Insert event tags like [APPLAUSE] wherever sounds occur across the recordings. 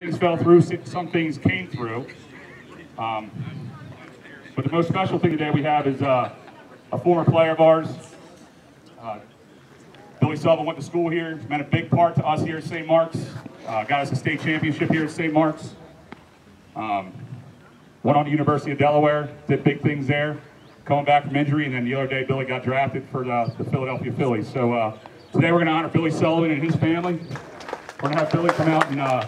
things fell through, some things came through. Um, but the most special thing today we have is uh, a former player of ours. Uh, Billy Sullivan went to school here, meant a big part to us here at St. Mark's. Uh, got us a state championship here at St. Mark's. Um, went on to University of Delaware, did big things there. Coming back from injury, and then the other day Billy got drafted for the, the Philadelphia Phillies. So uh, today we're going to honor Billy Sullivan and his family. We're going to have Billy come out and uh,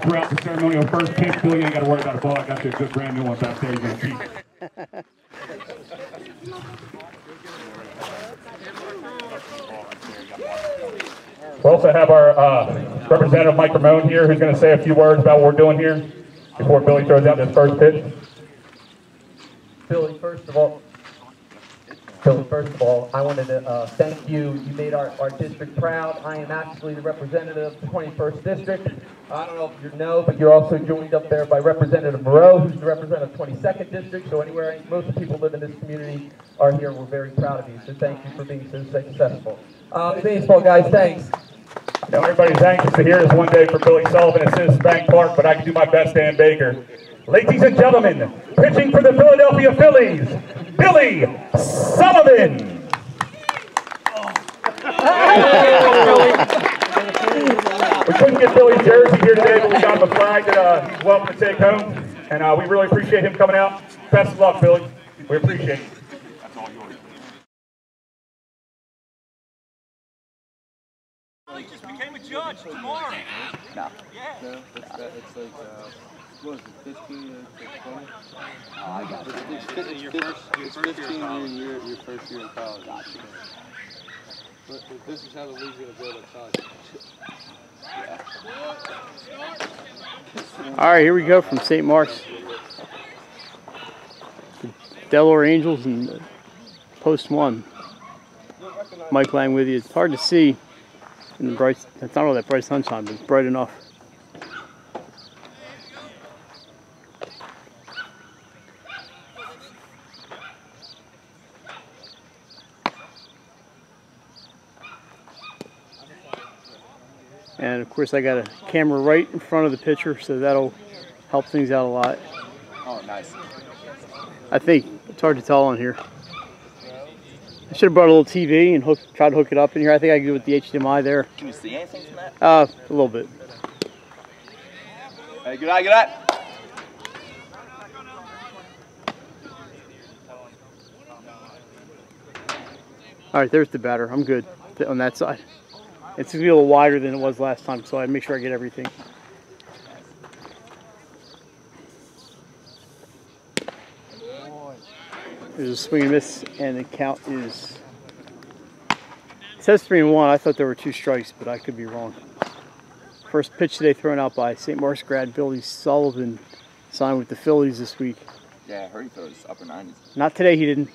throughout the ceremonial first pitch. Billy, ain't got to worry about a ball. I got you a good brand new one back there. You're going to keep. We also have our uh, representative Mike Ramone here, who's going to say a few words about what we're doing here before Billy throws out this first pitch. Billy, first of all, Billy, first of all, I wanted to uh, thank you. You made our, our district proud. I am actually the representative of the 21st District. I don't know if you know, but you're also joined up there by Representative Moreau, who's the representative of 22nd District. So anywhere most of the people live in this community are here. We're very proud of you. So thank you for being so successful. Uh, baseball guys, thanks. You know, everybody's anxious to hear this one day for Billy Sullivan at Citizens Bank Park, but I can do my best, Dan Baker. Ladies and gentlemen, pitching for the Philadelphia Phillies, Billy Sullivan. we couldn't get Billy's jersey here today, but we got him a flag that uh, he's welcome to take home. And uh, we really appreciate him coming out. Best of luck, Billy. We appreciate it. Billy just became a judge tomorrow. No. Yeah. No, it's, it's like, uh, what is it, 15 to 20? Oh, I got it. It's, it's, Your it's, first- your it's 15 in college. year, year, your first year in college. But but this is how the league's gonna build up college. All right, here we go from St. Mark's. The Delaware Angels and post one. Mike Lang with you. It's hard to see in the bright. It's not all that bright sunshine, but it's bright enough. And of course, I got a camera right in front of the pitcher, so that'll help things out a lot. Oh, nice. I think it's hard to tell on here. I should have brought a little TV and hook, try to hook it up in here. I think I can do it with the HDMI there. Can you see anything from that? Uh, a little bit. Hey, good eye, good eye. All right, there's the batter. I'm good on that side. It's gonna be a little wider than it was last time, so I make sure I get everything. There's a swing and miss, and the count is. It says three and one. I thought there were two strikes, but I could be wrong. First pitch today thrown out by St. Mark's grad Billy Sullivan, signed with the Phillies this week. Yeah, I heard he throws upper 90s. Not today, he didn't.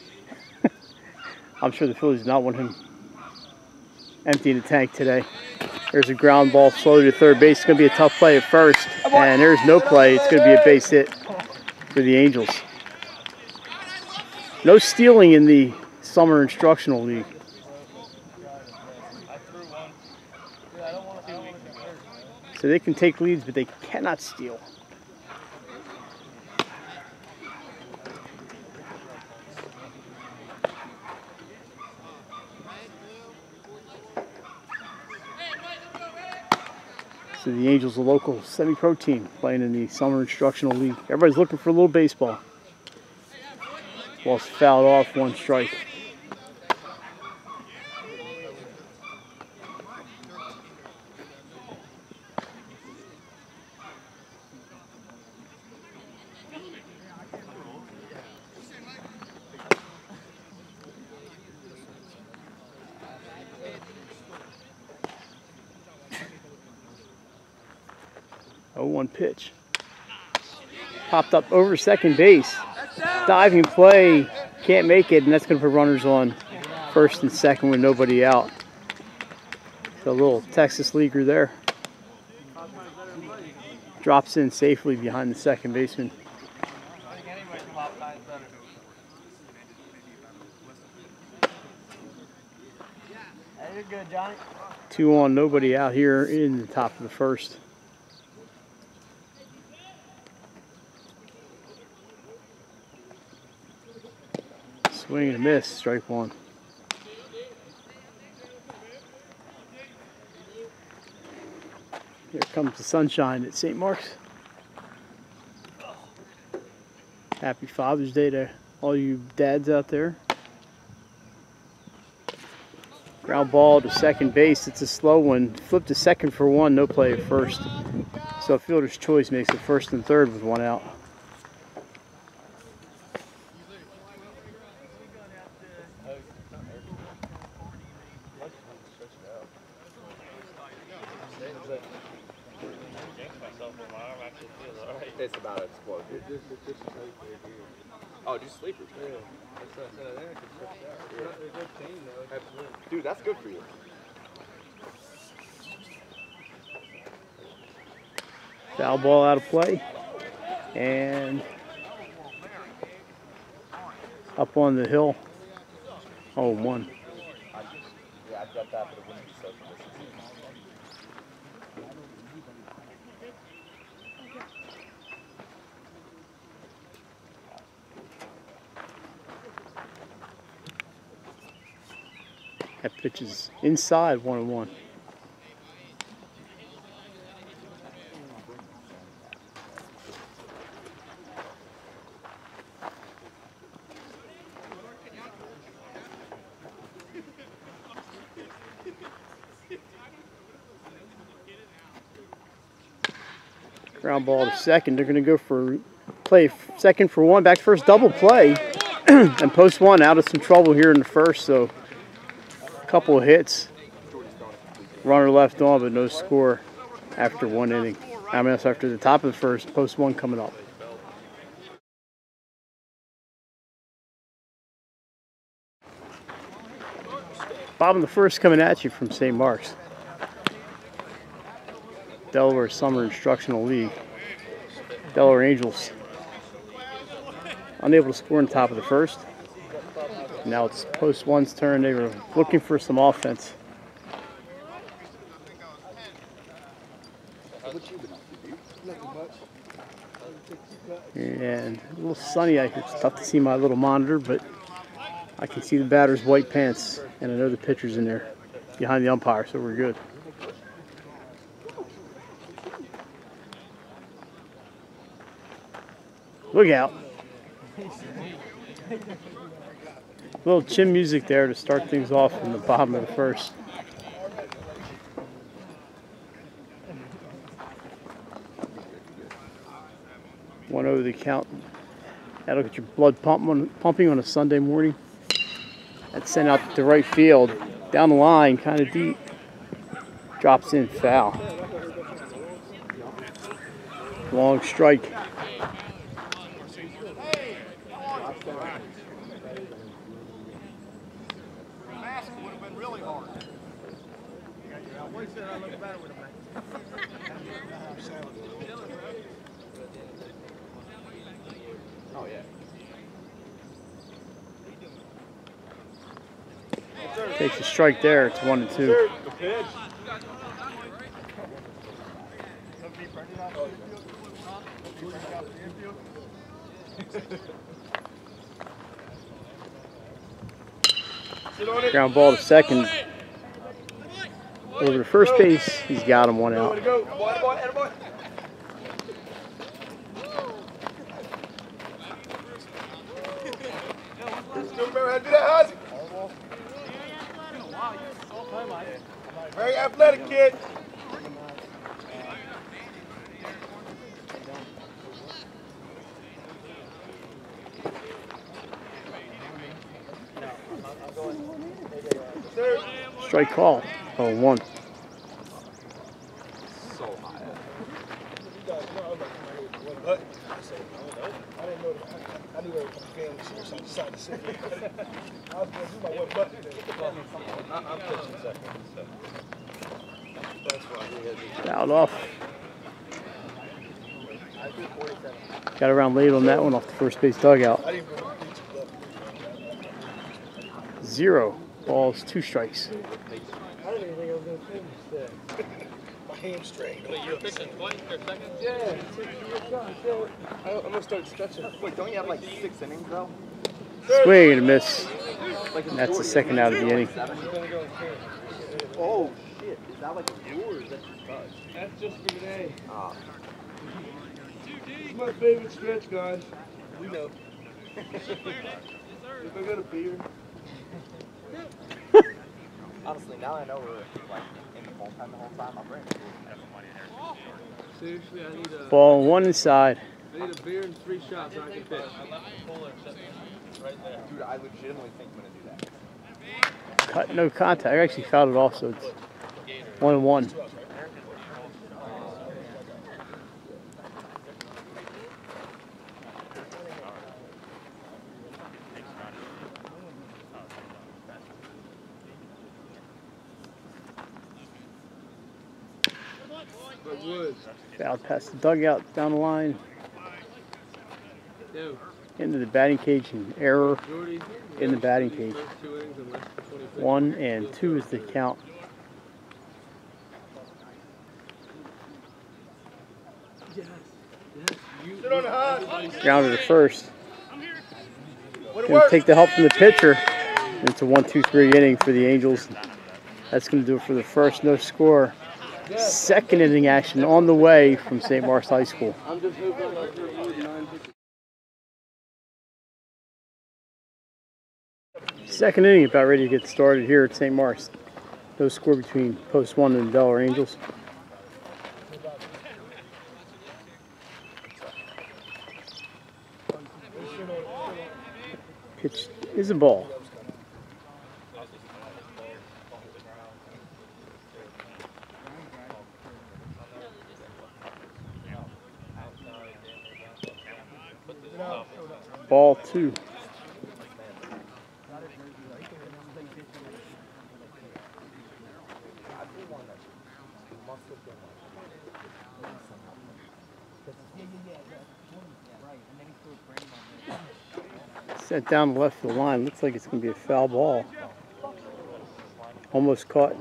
[LAUGHS] I'm sure the Phillies did not want him emptying the tank today. There's a ground ball slow to third base. It's going to be a tough play at first. And there's no play. It's going to be a base hit for the Angels. No stealing in the Summer Instructional League. So they can take leads, but they cannot steal. So the Angels, a local semi-pro team playing in the Summer Instructional League. Everybody's looking for a little baseball. Ball's fouled off, one strike. Oh, one pitch. Popped up over second base. Diving play. Can't make it, and that's going to put runners on first and second with nobody out. A little Texas leaguer there. Drops in safely behind the second baseman. Good, Two on, nobody out here in the top of the first. Swing and miss, strike one. Here comes the sunshine at St. Mark's. Happy Father's Day to all you dads out there. Ground ball to second base. It's a slow one. Flip to second for one, no play at first. So fielder's choice makes it first and third with one out. It's about to explode. This, this, this is how you play here. Oh, just sleepers. Yeah, that's what I said. I think I could switch it out. They're not- they're a good team though. Absolutely. Dude, that's good for you. Foul ball out of play. And up on the hill. Oh, one. That pitch is inside one and one. Ground ball to second. They're going to go for play second for one. Back first double play. [CLEARS THROAT] and post one out of some trouble here in the first. So a couple of hits. Runner left on, but no score after one inning. I mean, that's after the top of the first, post one coming up. Bob the first coming at you from St. Mark's. Delaware Summer Instructional League. Delaware Angels. Unable to score the top of the first. Now it's post one's turn. They were looking for some offense. And a little sunny out here. It's tough to see my little monitor, but I can see the batter's white pants, and I know the pitcher's in there behind the umpire, so we're good. Look out. little chin music there to start things off in the bottom of the first. One over the count. That'll get your blood pump on, pumping on a Sunday morning. That's sent out to right field. Down the line, kind of deep. Drops in foul. Long strike. Strike there. It's one and two. Ground ball to second. Over to first base. He's got him one out. Go, boy, boy, boy. Still remember how to do that, Ozzy? Very athletic kid. Strike call. Oh, one. So high. What? I didn't know. I knew they were from family, so I decided to say it. I was going to do my one button. I'm pitching second. so. That's why we had to. Fouled off. Got around late on that one off the first base dugout. I didn't go to pitch it, Zero. Balls, two strikes. I didn't even think I was going to finish that. My hamstring. Wait, you're pitching twice or second? Yeah. I'm going to start stretching. Wait, don't you have like six innings, though? Swing and a miss. And that's the second out of the inning. Oh shit! Is that like a rule or is that just touch? That's just for today. Ah. It's my favorite stretch, guys. You know. if I got a beer. Honestly, now I know we're like in the bullpen the whole time. My brain is Seriously, I need a, Ball one inside. I need a beer and three shots so I can pitch. I left the cooler right there. Dude, I legitimately think I'm gonna do that. Cut, no contact. I actually fouled it off, so it's one and one. Fouled past the dugout, down the line, into the batting cage, and error. In the batting cage. First two innings in less than 26. One and two is the count. Grounded to first. Gonna take the help from the pitcher. It's a one, two, three inning for the Angels. That's gonna do it for the first no score. Second inning action on the way from St. Mark's High School. Second inning about ready to get started here at St. Mark's. No score between Post One and the Delaware Angels. Pitch is a ball. Ball two. Sent down the left field line. Looks like it's going to be a foul ball. Almost caught.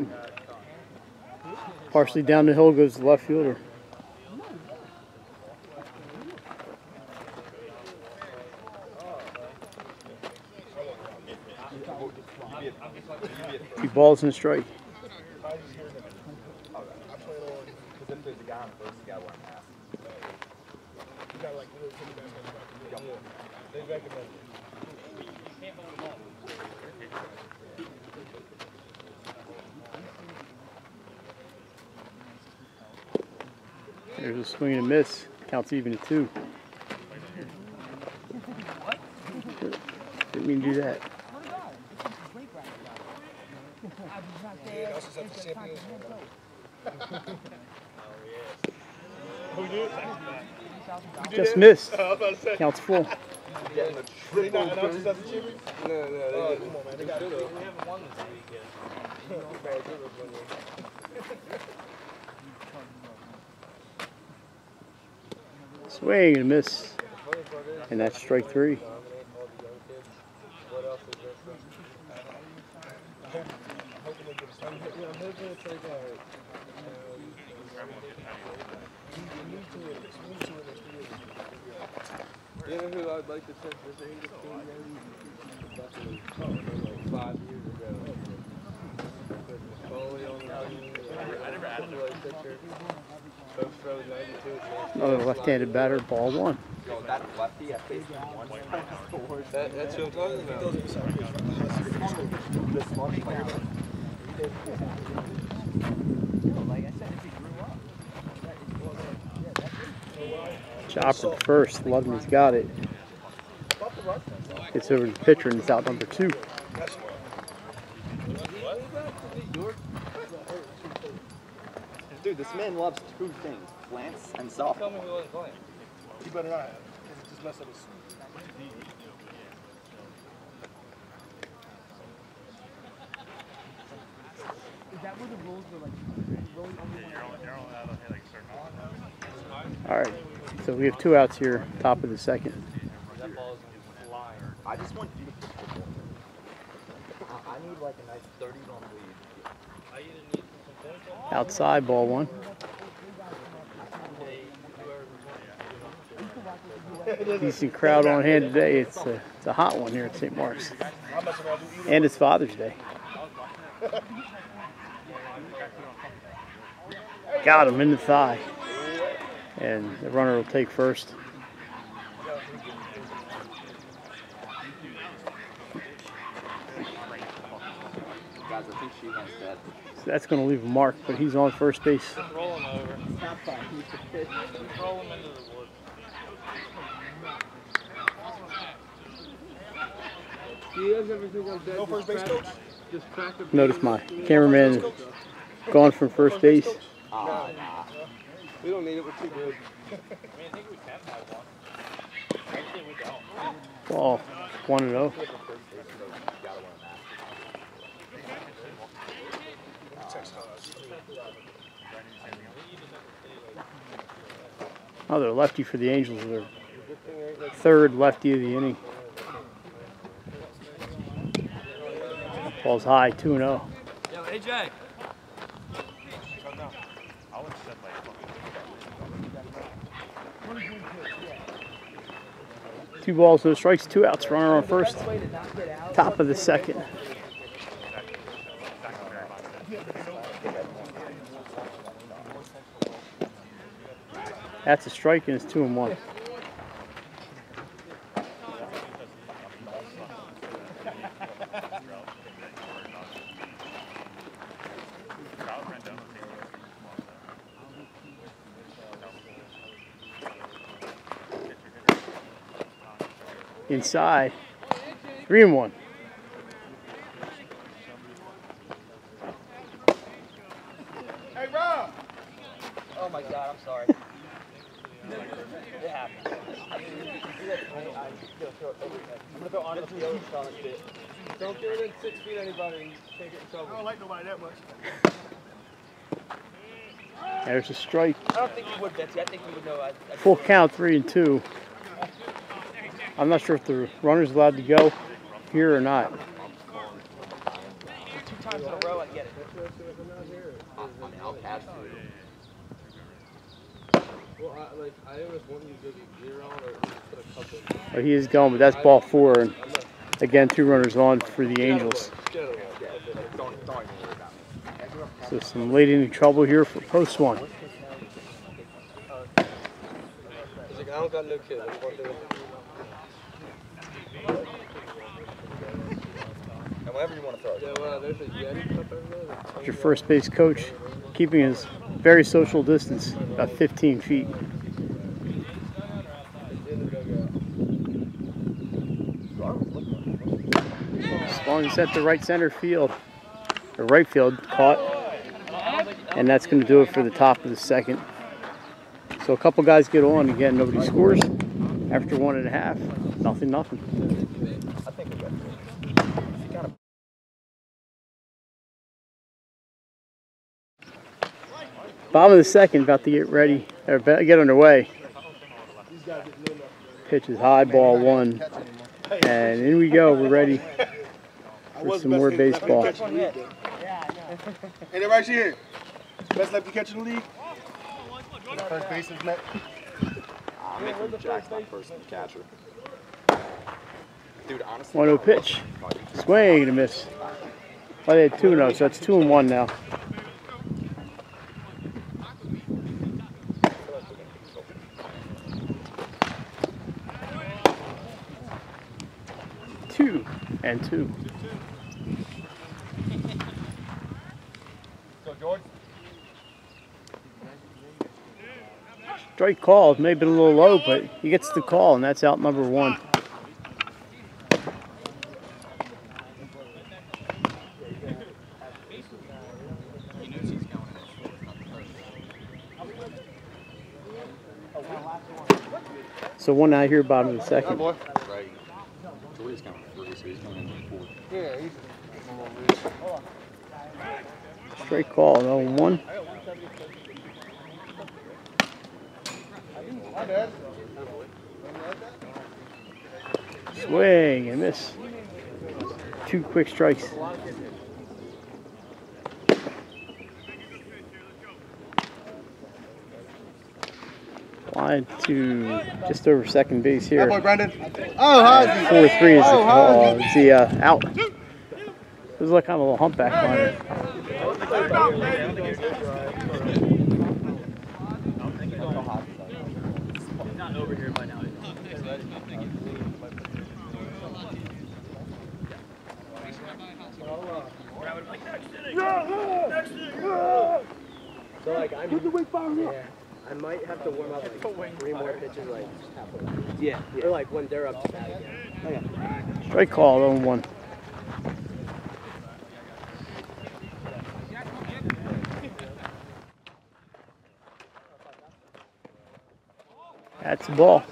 Partially down the hill goes the left fielder. Two balls and a strike. Because if there's a guy on first, the guy won't pass. You gotta like really take it back. Yeah. They recommend it. There's a swing and a miss. Counts even to two. Didn't mean to do that. Yeah, that's just missed. Counts full. To We haven't won Swing and miss. And that's strike three. You know who I'd like to send this Angels team Definitely. Like five years ago. With Foley on the team. I never added him. pitcher. Folks throw 92. Oh, Another left-handed batter, ball one. Yo, that lefty, I faced worst. That, that's what I'm talking about. This much, like, Chopper to first. Ludman's got it. Gets over to the pitcher and it's out number two. This man loves two things: plants and softball. Tell me who wasn't playing. You better not. It's just mess up his. All right. So we have two outs here, top of the second. I just want you to pitch the ball. I, I need like a nice 30 run lead. Outside, ball one. Decent crowd on hand today. It's a, it's a hot one here at St. Mark's. And it's Father's Day. Got him in the thigh. And the runner will take first. I think she. That's going to leave a mark, but he's on first base. Roll him over. Roll him into the wood. No first base coach? Notice my cameraman gone from first base. We don't need it, we're too good. I mean, I think we can have one. Actually, we don't. Ball 1 and oh. 0. Oh, they're lefty for the Angels. They're third lefty of the inning. Ball's high, 2 and oh. 0. Yo, AJ. Two balls, no strikes, two outs. Runner on first. Top of the second. That's a strike and it's two and one. Inside. Three and one. Hey, Rob! Oh my god, I'm sorry. it happened. I didn't mean to do that. I, I, yo, throw it over your head. I'm gonna throw on the field and it fit. Don't get within six feet of anybody and take it in I trouble. don't like nobody that much. There's a strike. I don't think you would, Betsy. I think you would know. I, I Full count, three and two. I'm not sure if the runner's allowed to go here or not. Two times in a row, I get it. I, I mean, I'll pass you. Well, I, like, I almost want you to go get gear on or put a couple. But he is going, but that's ball four. And again, two runners on for the Angels. So some late inning trouble here for post one. Your first base coach, keeping his very social distance, about 15 feet. And set to right center field, or right field, caught, and that's going to do it for the top of the second. So a couple guys get on again, nobody scores. After one and a half, nothing, nothing. Bottom of the second, about to get ready, or get underway. Pitch is high, ball one, and in we go. We're ready for some more baseball. Ain't it right here? Best lefty catcher in the league? First baseman, net. I'm making Jack's my first catcher. Dude, honestly. 1 0 pitch. Swing and a miss. Oh, they had 2 0, so that's 2 and 1 now. Two and two. Strike call may have been a little low, but he gets the call, and that's out number one. So one out here, bottom of the second. boy. Right. Jordy's coming free, so he's coming in fourth. Yeah, he's. Straight call, 0 1. My dad. Swing and miss. Two quick strikes. line to just over second base here. boy, Brendan. Oh, Hosey. Four three is the Oh. It's the uh, out. It was like kind of a little humpback line. Not over here by now. So like I'm, yeah, I might have to warm up like three more pitches like halfway. Yeah, yeah. Or like when they're up to bat again. Oh, Strike call, on 1. That's the ball.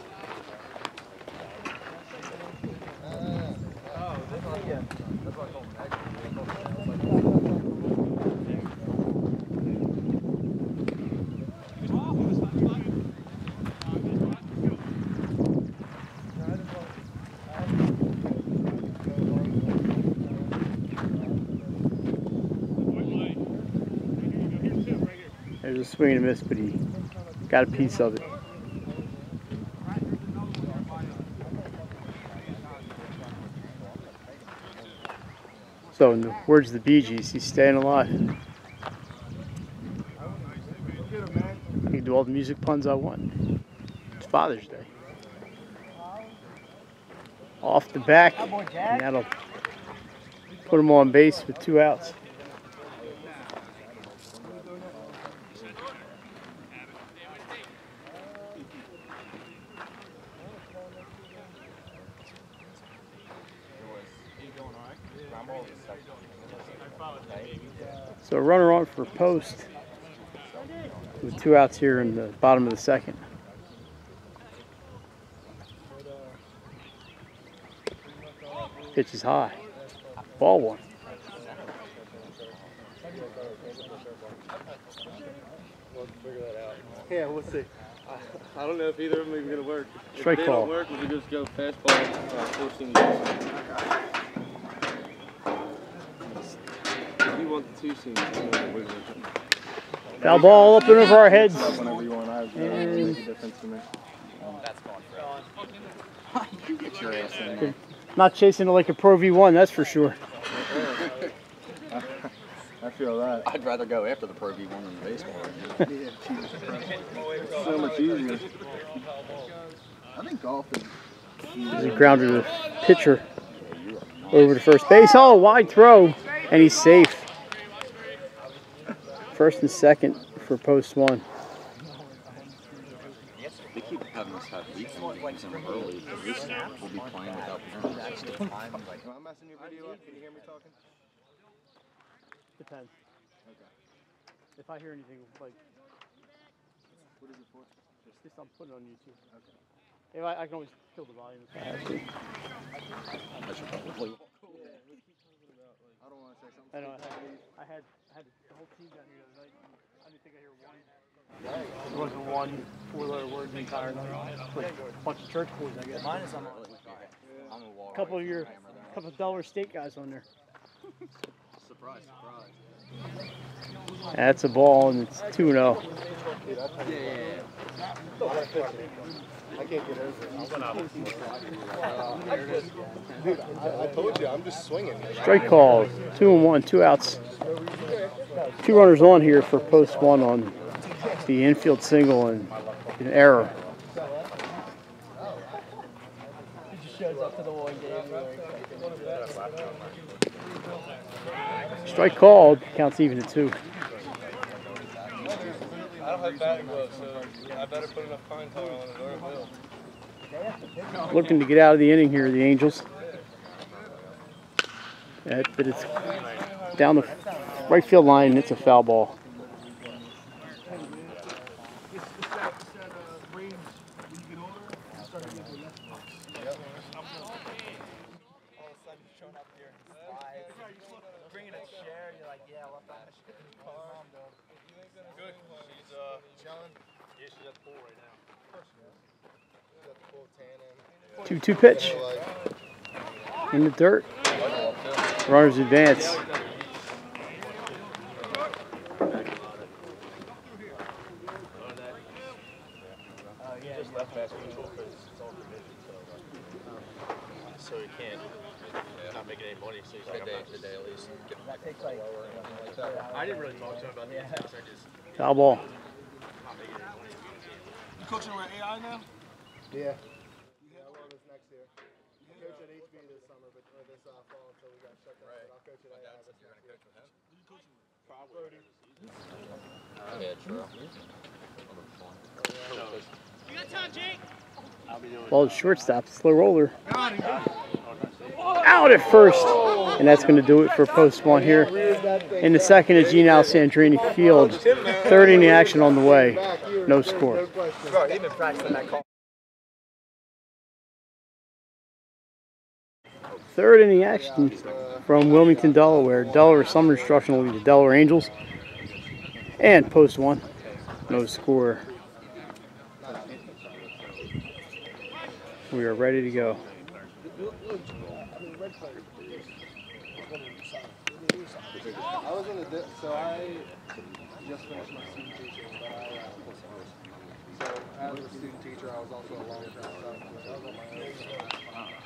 There's a swing and a miss, but he got a piece of it. So, in the words of the Bee Gees, he's staying alive. I can do all the music puns I want. It's Father's Day. Off the back, and that'll put him on base with two outs. So a runner on for post with two outs here in the bottom of the second. Pitch is high. Ball one. Yeah, we'll see. I, I don't know if either of them are going to work. If Strike they call. don't work, we just go fastball, uh, forcing use. If you want the two seams, I'm going to wiggle it. Foul ball up and over our heads. Whenever you want, I it doesn't make to me. Get your ass in there. Not chasing it like a Pro V1, that's for sure. I feel that. I'd rather go after the Pro V1 than the baseball. Right. It's [LAUGHS] so much easier. I think golf is. There's a grounder to the pitcher over to first base. Oh, wide throw, and he's safe. First and second for post one. They keep having us have weekend games in early. This we'll be playing without parents. Am I messing your video up? Can you hear me talking? Depends. If I hear anything like What is it for? this, I'm putting it on YouTube. Okay. If I, I can always kill the volume if I have to. I should probably. I don't want to say something. I know I had, I had, I had the whole team down here the other night. I didn't think I hear one. There wasn't one four-letter word the entire night. Like a bunch of church boys, I guess. Mine is on. I'm a wall. couple of your, couple of dollar State guys on there. Surprise, surprise. That's a ball, and it's oh. 2 0. I can't get over it. Uh, Dude, I, I told you, I'm just swinging. Strike call, 2 and 1, two outs. Two runners on here for post one on the infield single and an error. He just shows up to the one game. Strike called, counts even at two. I don't have batting gloves, so I better put enough pine tar on it or it will. Looking to get out of the inning here, the Angels. Uh, But it's down the right field line, and it's a foul ball. All of a sudden, you're showing up here and slides. Bringing a chair, you're like, yeah, I left that shit in the car. Good. She's Chilling. yeah, she's at the pool right now. She's at the pool tanning. 2 2 pitch in the dirt. Runners advance. just left fast control because it's all division, so. he can't, not making any money, so he's like, I'm not. Did they at least get That takes. I didn't really talk to him about the details, I just, Foul ball. not making any money. You coaching around AI now? Yeah. Yeah, well, this next year. I coach at HB this summer, but or this uh, fall until we got shut down. But I'll coach at AI this next year. Ball to shortstop. Slow roller. Out at first. And that's going to do it for post one here. In the second is Gene Alessandrini Field. Third inning action on the way. No score. Third inning action from Wilmington, Delaware. Delaware Summer Instructional League, the Delaware Angels. And post one. No score. We are ready to go. I was in di- so I just finished my student teaching, but I uh, so as a student teacher, I was also a long term stuff. I was on my own.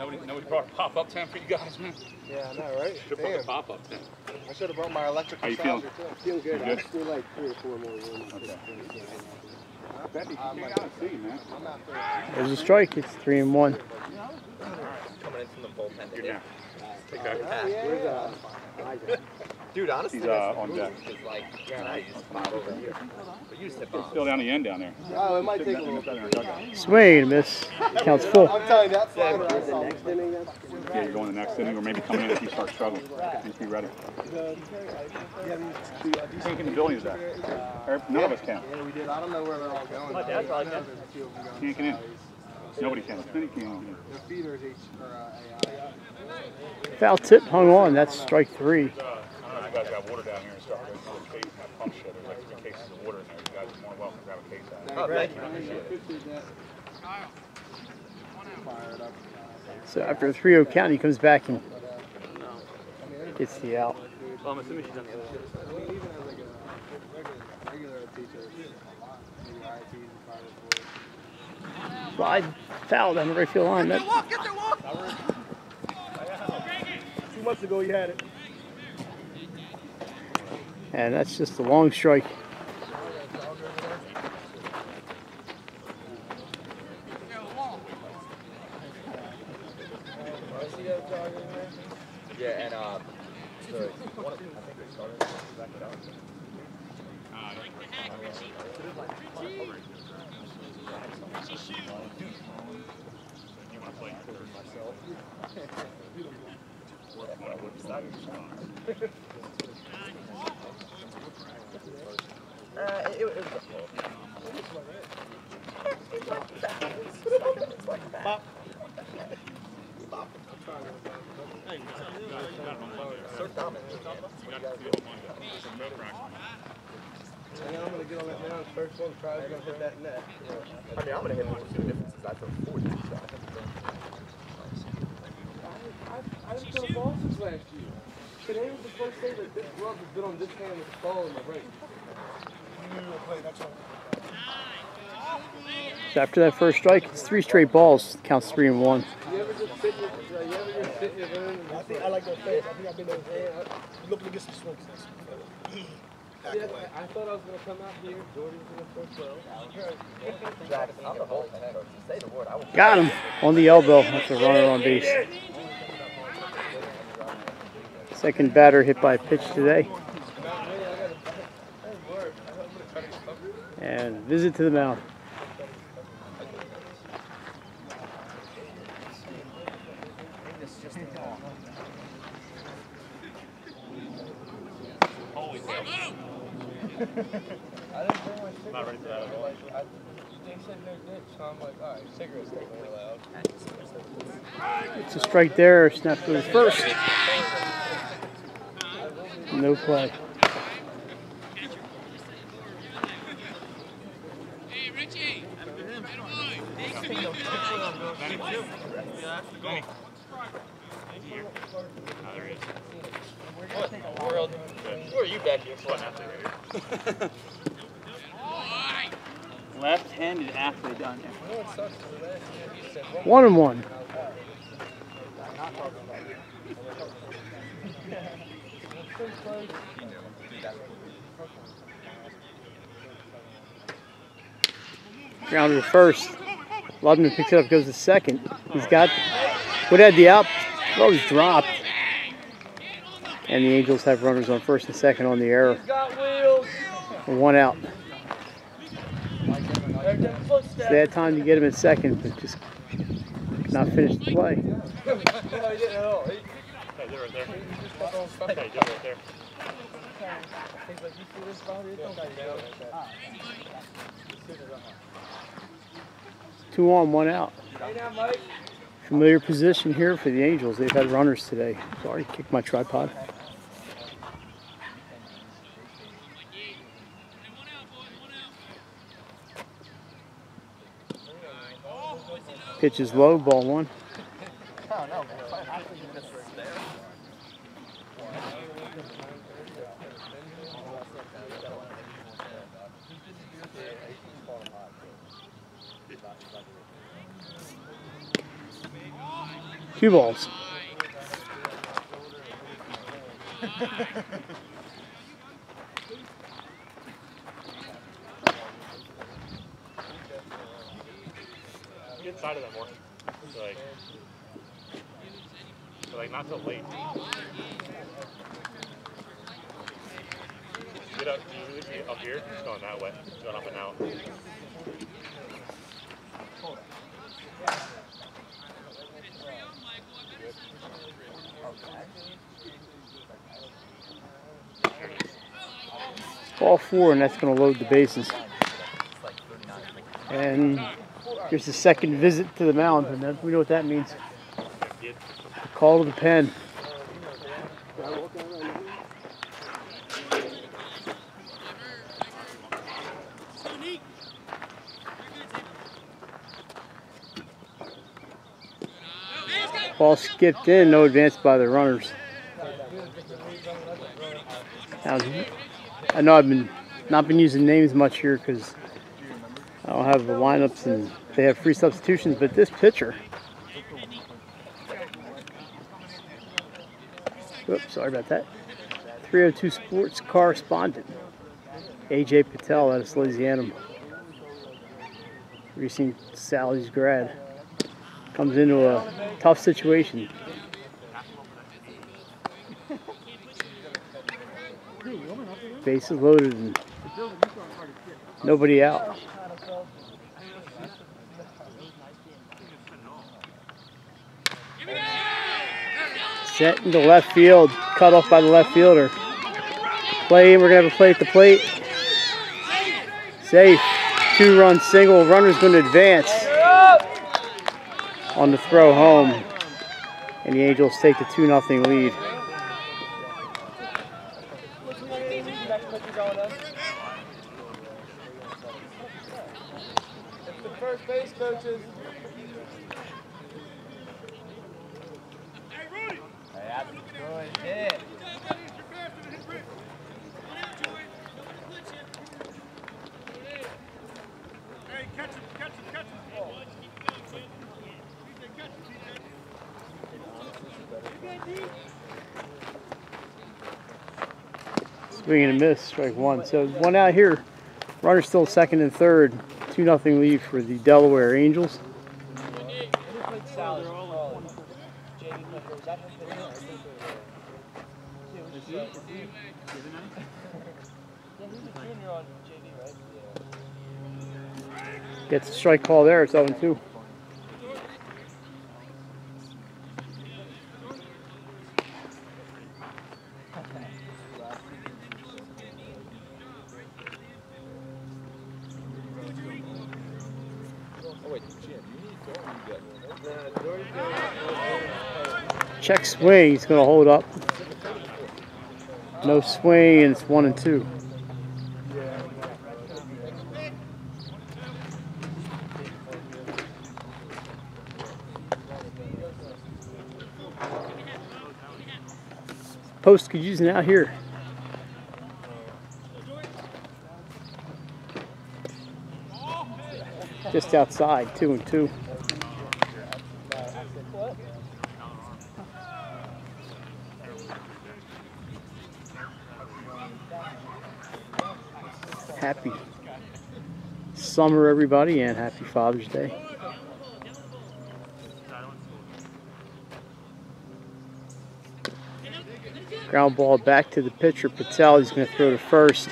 Nobody, nobody brought a pop-up tent for you guys, man. Yeah, I know, right? Should have brought a pop-up tent. I should have brought my electric How you massager feeling? too. Feeling good. You I good? just need like three or four more rooms. Betty, I'm you like- gotta see, man. There's a strike. It's 3 and 1. Coming in from the bullpen. You're down. Where's uh, [LAUGHS] Dude, honestly, He's, uh, on deck. Like, yeah, I just bob over here. But you just hit. Still down the end down there. Oh, it might take a little down bit. there in the dugout. Swing and miss. Counts full. I'm telling you, that slider The next inning. Yeah, you're going the next inning, or maybe coming in if you start struggling. Just be ready. Can't get in the building is that? Or None of us can. Yeah, we did. I don't know where they're all going. My dad's probably There's good. a few of them going. Can't get in. Nobody can. Many can't get in. The feeders each are uh, AI. Foul tip hung on. That's strike three. Uh, I don't know if you guys got water down here and stuff. There's a case in that pump shed. There's like three cases of water in there. You guys are more than welcome to grab a case out. Oh, thank you. Appreciate that. Fire it up. So after a 3 0 count, he comes back and gets the out. Well, I'm assuming she's on the other side. I mean, even as like a regular, regular teacher, maybe IT and private board. Slide foul down the right field line. That, Two months ago, you had it. and that's just a long strike. Yeah, and uh, the, one of, I think they started back it up. Uh, it, it was a flow. So dominant. And I'm gonna get on that now. First one, try to hit that net. I mean, I'm gonna hit him with two differences. I throw 40, so I think I didn't throw the ball since last year. Today was the first day that this glove has been on this hand with the ball in the right. So after that first strike, it's three straight balls. Counts 3 and 1. You ever just sit in your, you ever just sit in your room? I to thought I was gonna come out here. Got him on the elbow. That's a runner on base. Second batter hit by a pitch today. And visit to the mound. Not ready for that at all. they said no ditch, so I'm like, all right, cigarettes definitely allowed. Strike there. Snap goes first. No play. What world? Who are you back here for? Left-handed athlete down there. You know what sucks is last year he said one One and one. Grounded to first. Ludman picks it up, goes to second. He's got would had the out. Throw was dropped. And the Angels have runners on first and second on the error. One out. There's So they had time to get him in second, but just could not finish the play. [LAUGHS] Two on, one out. Familiar position here for the Angels. They've had runners today. Sorry, kicked my tripod. Pitch is low, ball one. Two balls. Get inside of them more. So like, so like not so late. Get up, you usually up here, it's going that way, it's going up and out. Ball four, and that's going to load the bases. And here's the second visit to the mound, and we know what that means. Call to the pen. Ball skipped in, no advance by the runners. I know I've been not been using names much here because I don't have the lineups and they have free substitutions, but this pitcher. Oops, sorry about that. 302 Sports correspondent, AJ Patel out of Salesianum. Recent Sally's grad. Comes into a tough situation. Bases loaded and nobody out. Set into left field, cut off by the left fielder. Play, we're gonna have a play at the plate. Safe, two run single, runner's gonna advance on the throw home. And the Angels take the 2 0 lead. Swing and a miss, strike one. So one out here. Runner still second and third. 2 0 lead for the Delaware Angels. Gets a strike call there. It's 0 2. Check swing, he's gonna hold up. No swing, and it's one and two. Post could use it out here. Just outside, two and two. Happy summer, everybody, and happy Father's Day. Ground ball back to the pitcher, Patel. He's going to throw to first.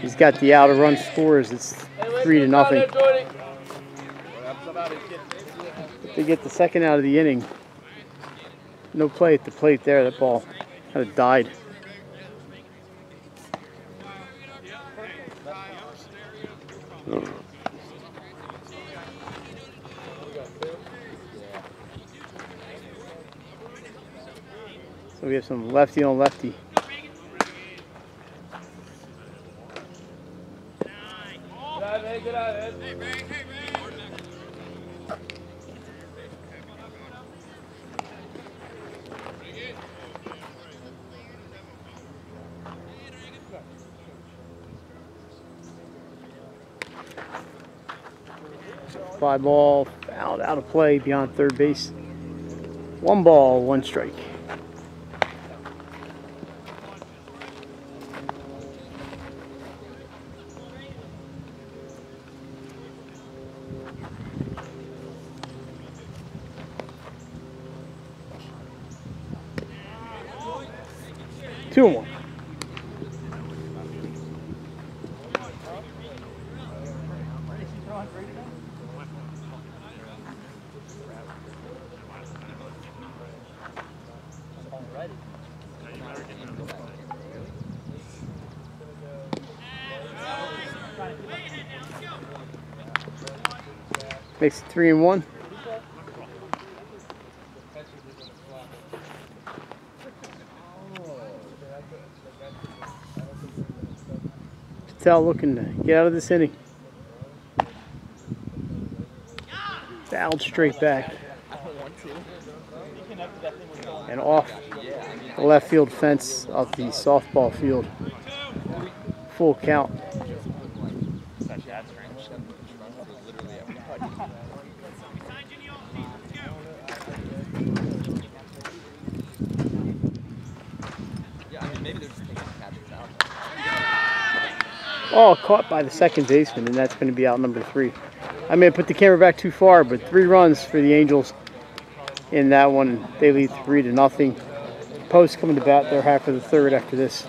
He's got the out of run scores. It's three to nothing. They get the second out of the inning. No play at the plate there. That ball kind of died. So we have some lefty on lefty. Fly ball out, out of play beyond third base. One ball, one strike. Three and one. Patel looking to get out of this inning. Fouled straight back. And off the left field fence of the softball field. Full count. Oh, caught by the second baseman, and that's going to be out number three. I may have put the camera back too far, but three runs for the Angels in that one. They lead three to nothing. Post coming to bat their half of the third after this.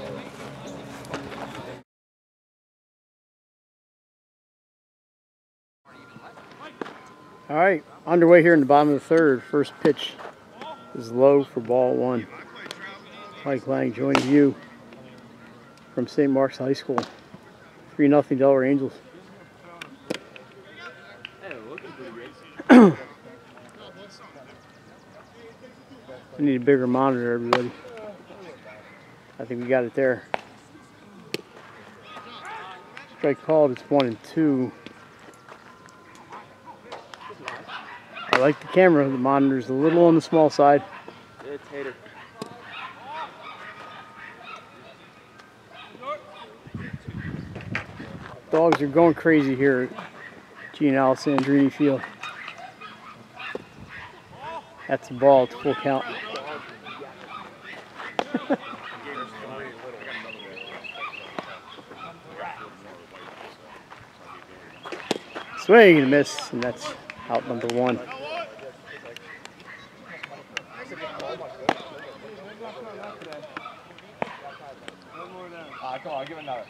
All right, underway here in the bottom of the third. First pitch is low for ball one. Mike Lang joining you from St. Mark's High School. 3 nothing Delaware Angels. [CLEARS THROAT] I need a bigger monitor, everybody. I think we got it there. Strike called, it's one and two. I like the camera, the monitor's a little on the small side. It's hater. Dogs are going crazy here at Gene Alessandrini Field. That's the ball, it's full count. [LAUGHS] Swing and a miss, and that's out number one. Ah, come on, give it another.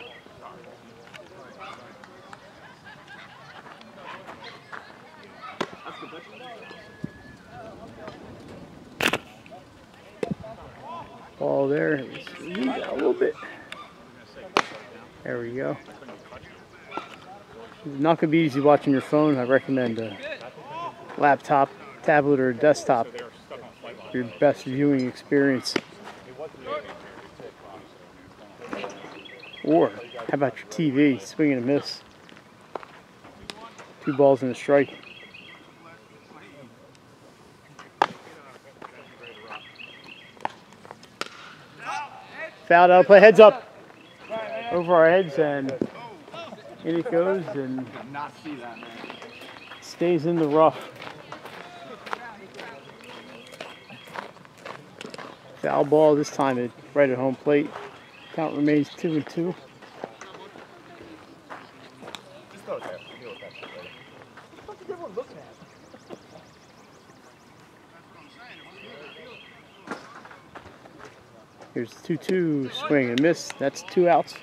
Ball there, Let's read that a little bit. There we go. Gonna be easy watching your phone. I recommend a laptop, tablet. or desktop for your best viewing experience. Or how about your TV? Swing and a miss. Two balls and a strike. Foul out play, heads up. Over our heads and in it goes and Not see that, man. stays in the rough. Foul ball this time at right at home plate. Count remains two and two. Just throw it there. Deal with that. What's everyone looking at? Here's 2-2 swing and miss. That's two outs.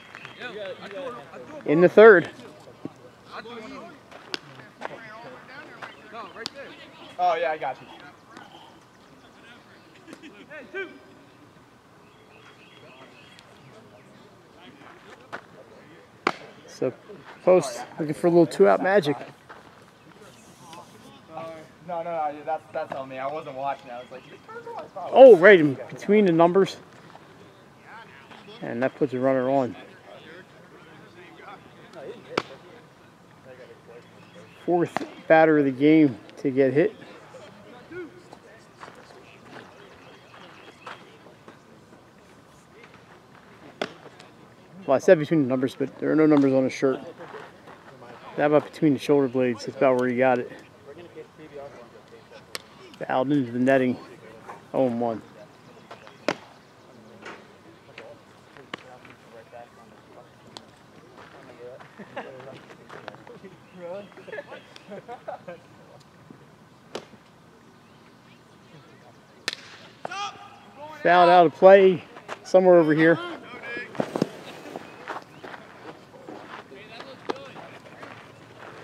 In the third. Oh yeah, I got you. So post looking for a little two out magic. No, no, no, that's that's on me. I wasn't watching. I was like, Oh, right between the numbers. And that puts a runner on. Fourth batter of the game to get hit. Well, I said between the numbers, but there are no numbers on his shirt. How about between the shoulder blades? That's about where you got it. Fouled into the netting. 0 1. [LAUGHS] [LAUGHS] Fouled out of play somewhere over here.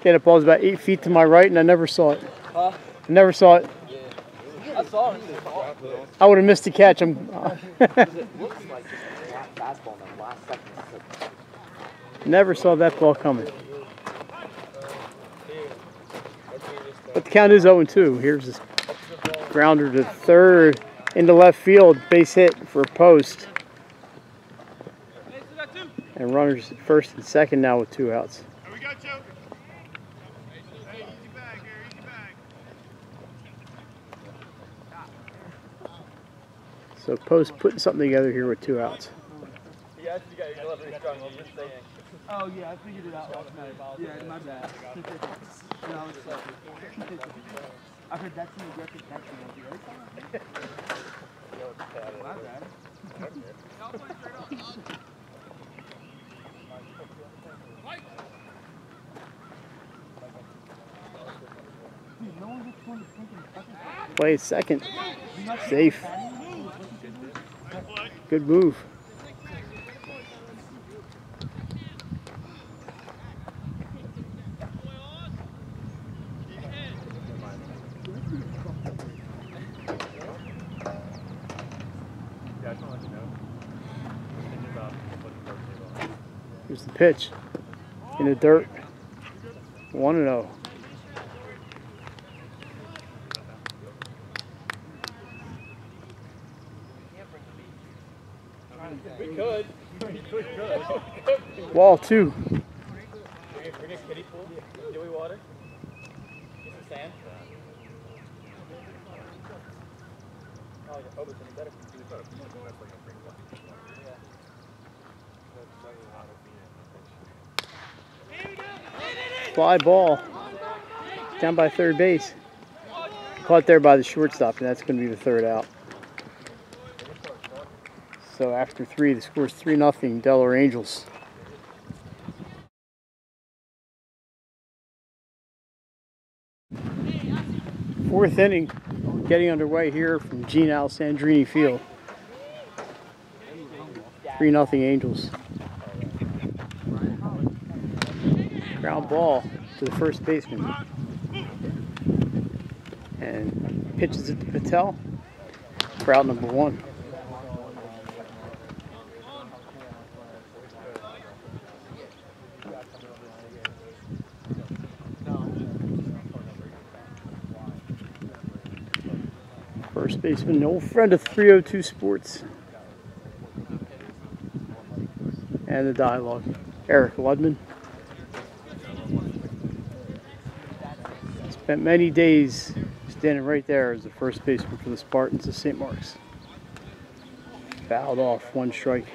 Okay, that was about eight feet to my right, and I never saw it. Huh? I never saw it. I saw him. I would have missed the catch. I'm, it uh, [LAUGHS] looks like just a flat fastball in the last second. never saw that ball coming. But the count is 0 2. Here's this grounder to third into left field, base hit for post. And runners first and second now with two outs. So post putting something together here with two outs. You guys, you got your delivery strong. What was saying? Oh yeah, I figured it out last night. Yeah, my bad. [LAUGHS] no, I was like, [LAUGHS] I heard that's an aggressive catching you, right? My bad. Dude, no one gets one to think in fucking Play second. Safe. Good move. Yeah, I just want to let you know. Thinking about putting the first table on. Here's the pitch. In the dirt. 1 0. We could. We could. could. Wall two. Bring a, bring a kiddie pool. Dewy water. Get some sand. Oh, yeah. Oh, it's any better. Fly ball. Down by third base. Caught there by the shortstop, and that's going to be the third out. So after three, the score's 3 0 Delaware Angels. Fourth inning getting underway here from Gene Alessandrini Field. 3 0 Angels. Ground ball to the first baseman. And pitches it to Patel for out number one. First baseman, an old friend of 302 Sports. And the dialogue, Eric Ludman. Spent many days standing right there as the first baseman for the Spartans of St. Mark's. Fouled off, one strike.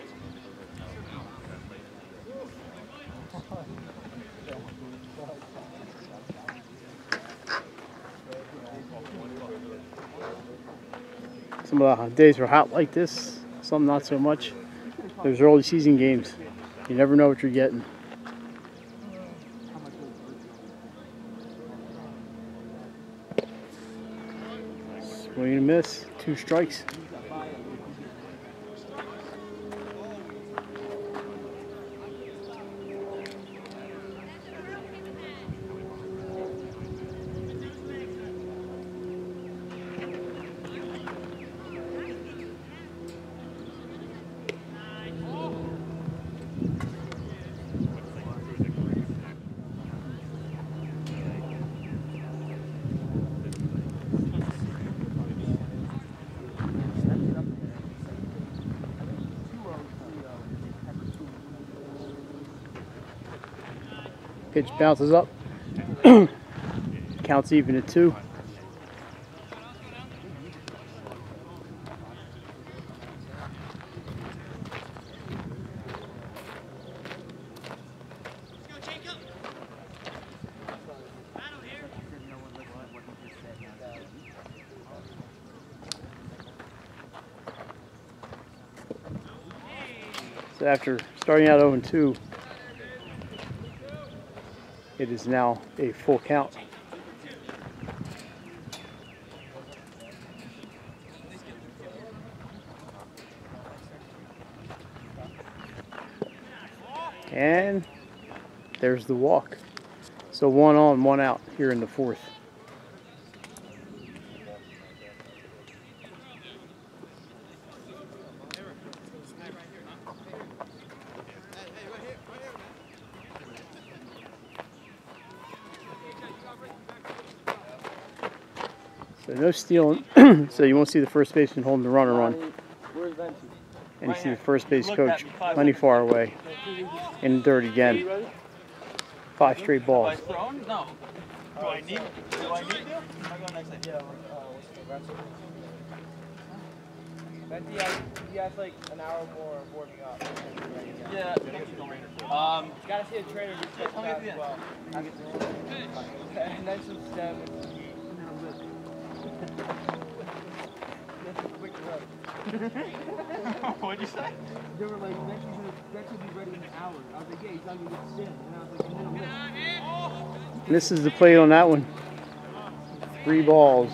Some of the days were hot like this, some not so much. There's early season games. You never know what you're getting. Swing and a miss, two strikes. Pitch bounces up. [CLEARS THROAT] Counts even at two. After starting out 0 2, it is now a full count. And there's the walk. So one on, one out here in the fourth. So no stealing, [CLEARS THROAT] so you won't see the first baseman holding the runner on. Where's Venti? And you see the first base coach plenty far away in the dirt again. Five straight balls. thrown? No. Do I need? Do I need to? I go next. Yeah. Uh, Venti has, he has like an hour more of warming up. Yeah. Um, gotta see a trainer who takes that as well. And then some stem. [LAUGHS] What'd you say? They were like, next should, next should be ready in an hour. I was like, yeah, he's not gonna get stem. And I was like, and then I'm lift. This is the play on that one. Three balls.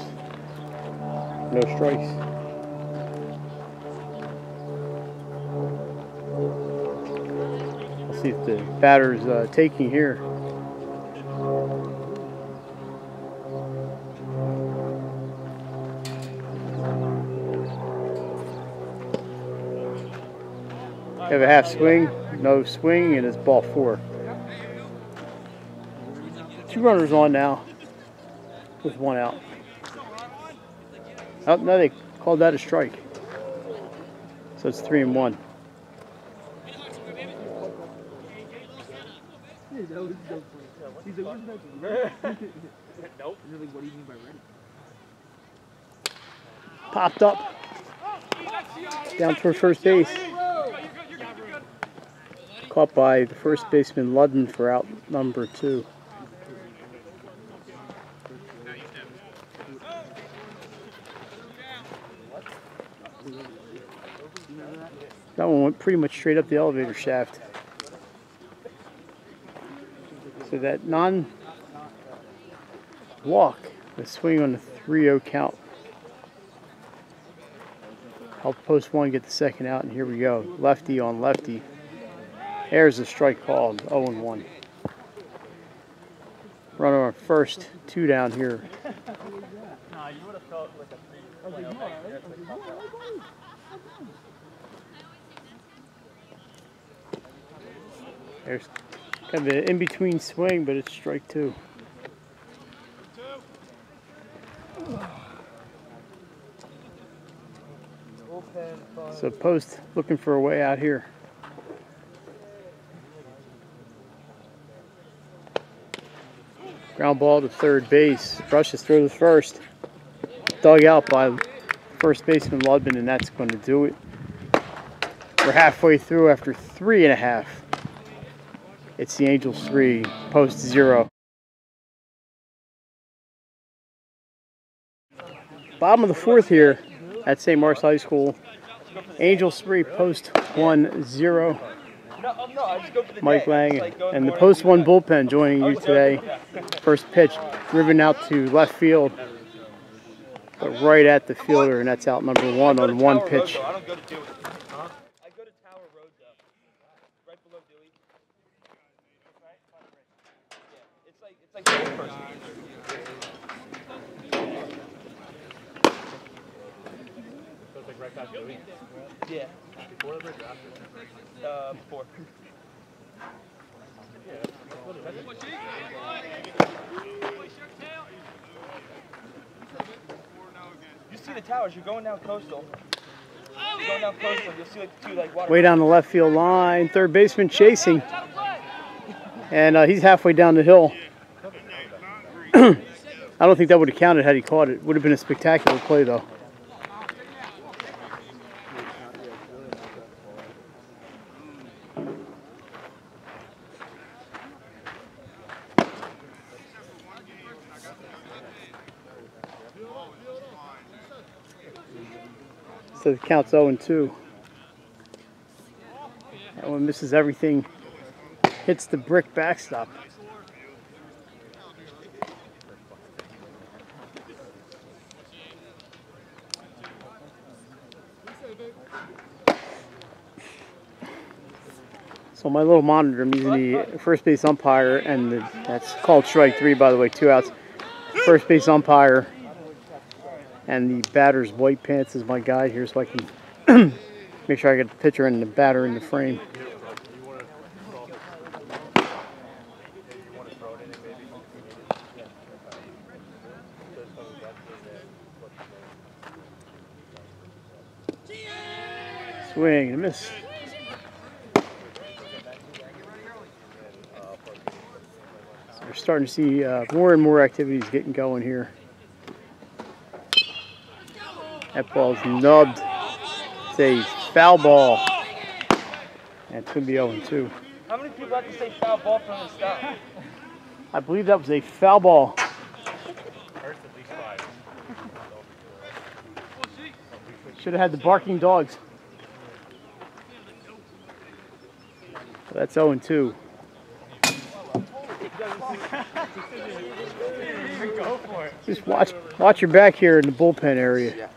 No strikes. Let's see if the batter's uh, taking here. Have a half swing, no swing, and it's ball four. Two runners on now with one out. Oh, no, they called that a strike. So it's three and one. Popped up. Down for first base. Caught by the first baseman Ludden for out number two. That one went pretty much straight up the elevator shaft. So that non walk, the swing on the 3 0 count. Help post one get the second out, and here we go. Lefty on lefty. There's a strike called 0 1. Runner on first, two down here. There's kind of an in between swing, but it's strike two. So post looking for a way out here. Ground ball to third base. Rushes through the first. Dug out by first baseman Ludman, and that's going to do it. We're halfway through after three and a half. It's the Angels three, post zero. Bottom of the fourth here at St. Mark's High School. Angels three, post one zero. Mike day. Lang It's like going and the post one bullpen joining you today. First pitch driven out to left field, but right at the fielder, and that's out number one on one pitch. though. I don't go to Dewey. I go to Tower Road though. Right below Dewey. Right? Yeah. The bridge after? Uh, before. You see the towers, you're going down coastal. You're going down coastal, you'll see like two like water. Way down the left field line, third baseman chasing, and uh, he's halfway down the hill. [CLEARS THROAT] I don't think that would have counted had he caught it. Would have been a spectacular play though. So the count's 0 and 2. That one misses everything. Hits the brick backstop. So my little monitor, I'm using the first base umpire, and the, that's called strike three, by the way, two outs. First base umpire, and the batter's white pants is my guide here, so I can [CLEARS THROAT] make sure I get the pitcher and the batter in the frame. Swing and a miss. So we're starting to see uh, more and more activities getting going here. That ball's nubbed. It's a foul ball. And it's going to be 0 2. How many people have to say foul ball from the start? I believe that was a foul ball. Should have had the barking dogs. So that's 0 2. [LAUGHS] Just watch watch your back here in the bullpen area.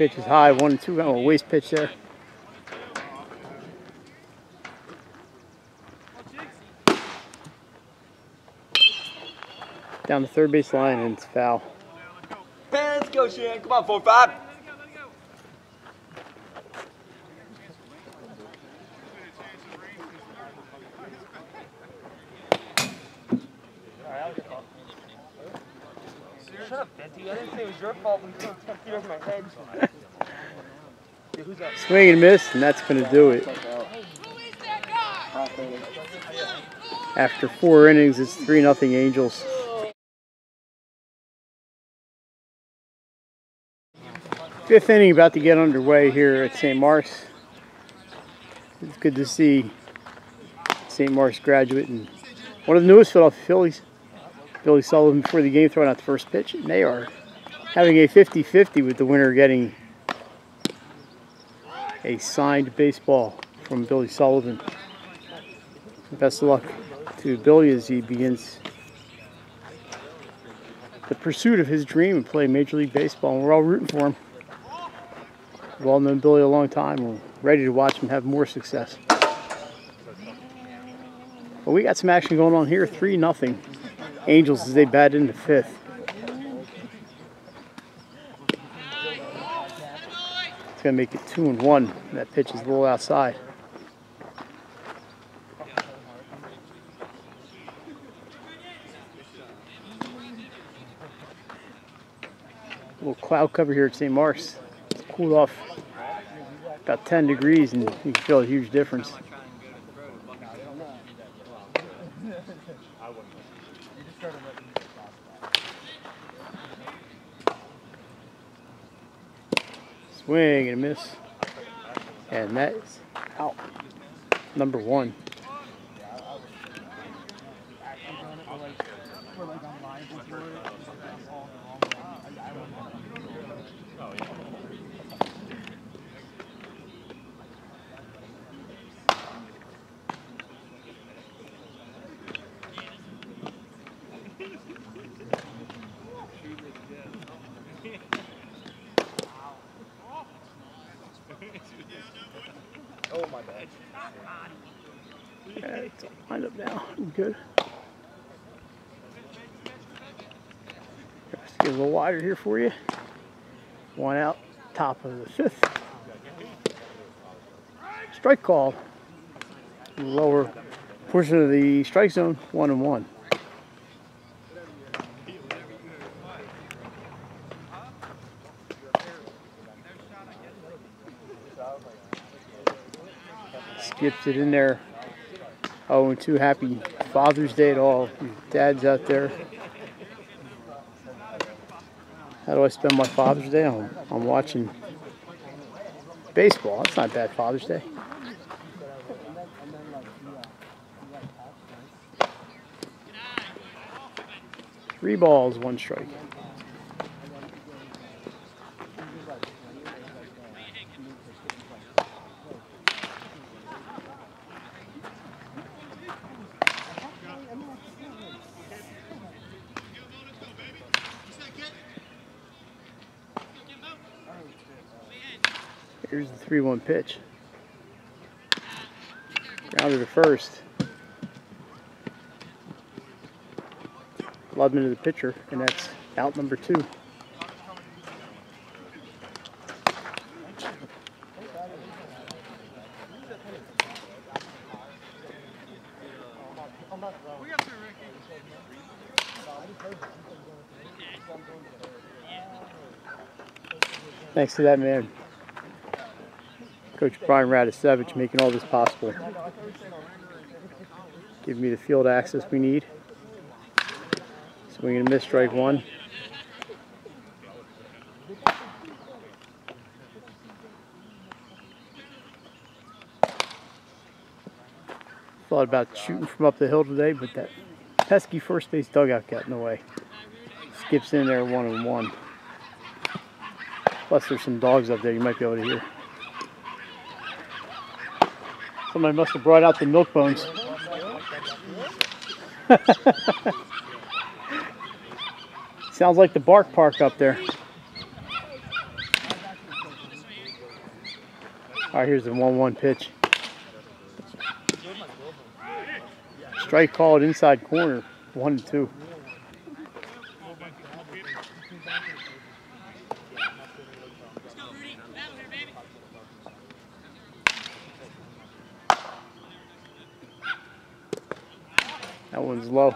Pitch is high, one and two. Oh, a waste pitch there. Down the third base line and it's foul. Let's go, Shan. Come on, four five. Shut up, Benty. I didn't say it was your fault when you threw 10 feet over my head. Swing and miss, and that's going to do it. After four innings, it's 3 0 Angels. Fifth inning about to get underway here at St. Mark's. It's good to see St. Mark's graduate and one of the newest Philadelphia Phillies, Billy Sullivan, before the game throwing out the first pitch. And they are having a 50 50 with the winner getting a signed baseball from Billy Sullivan. Best of luck to Billy as he begins the pursuit of his dream and play Major League Baseball. And we're all rooting for him. We've all known Billy a long time. We're ready to watch him have more success. But we got some action going on here. 3 nothing. Angels as they bat in the fifth. It's going to make it 2 and 1. That pitch is a little outside. little cloud cover here at St. Mark's. It's cooled off about 10 degrees and you can feel a huge difference. Swing and miss. And that is out. Number one. Oh, my bad. Okay, it's lined up now. I'm good. Let's get a little wider here for you. One out, top of the fifth. Strike call. Lower portion of the strike zone, one and one. Skips it in there. Oh, and two happy Father's Day to all dads out there. How do I spend my Father's Day? I'm, I'm watching baseball. That's not bad Father's Day. Three balls, one strike. Here's the 3 1 pitch. Grounded to first. Ludman to the pitcher, and that's out number two. Thanks to that man. Coach Brian Radisevich making all this possible. Giving me the field access we need. Swing and miss, strike one. Thought about shooting from up the hill today, but that pesky first base dugout got in the way. Skips in there one and one. Plus there's some dogs up there you might be able to hear. Somebody must have brought out the milk bones. [LAUGHS] Sounds like the bark park up there. All right, here's the 1-1 pitch. Strike called inside corner, one and two. That one's low.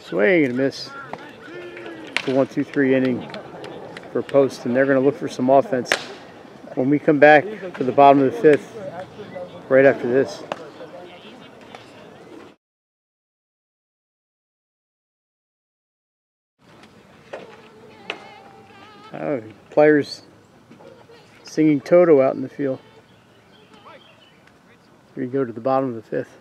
Swing and miss. The one, two, three inning for post, and they're going to look for some offense when we come back to the bottom of the fifth, right after this. Oh, players singing Toto out in the field. You go to the bottom of the fifth.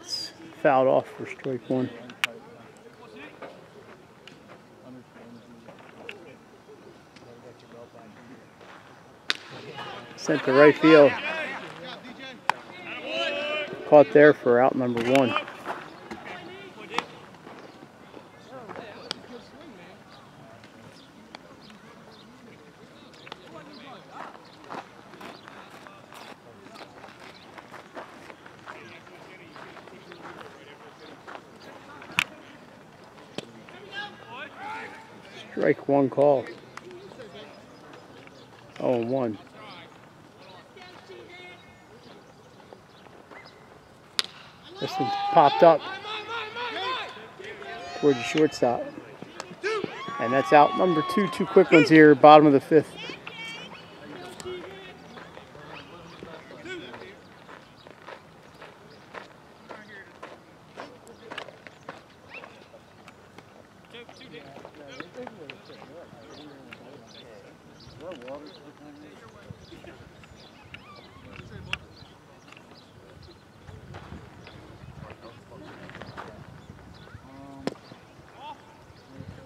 It's fouled off for strike one. Sent to right field. Caught there for out number one. One call. Oh, one. This one popped up toward the shortstop. And that's out number two. Two quick ones here, bottom of the fifth.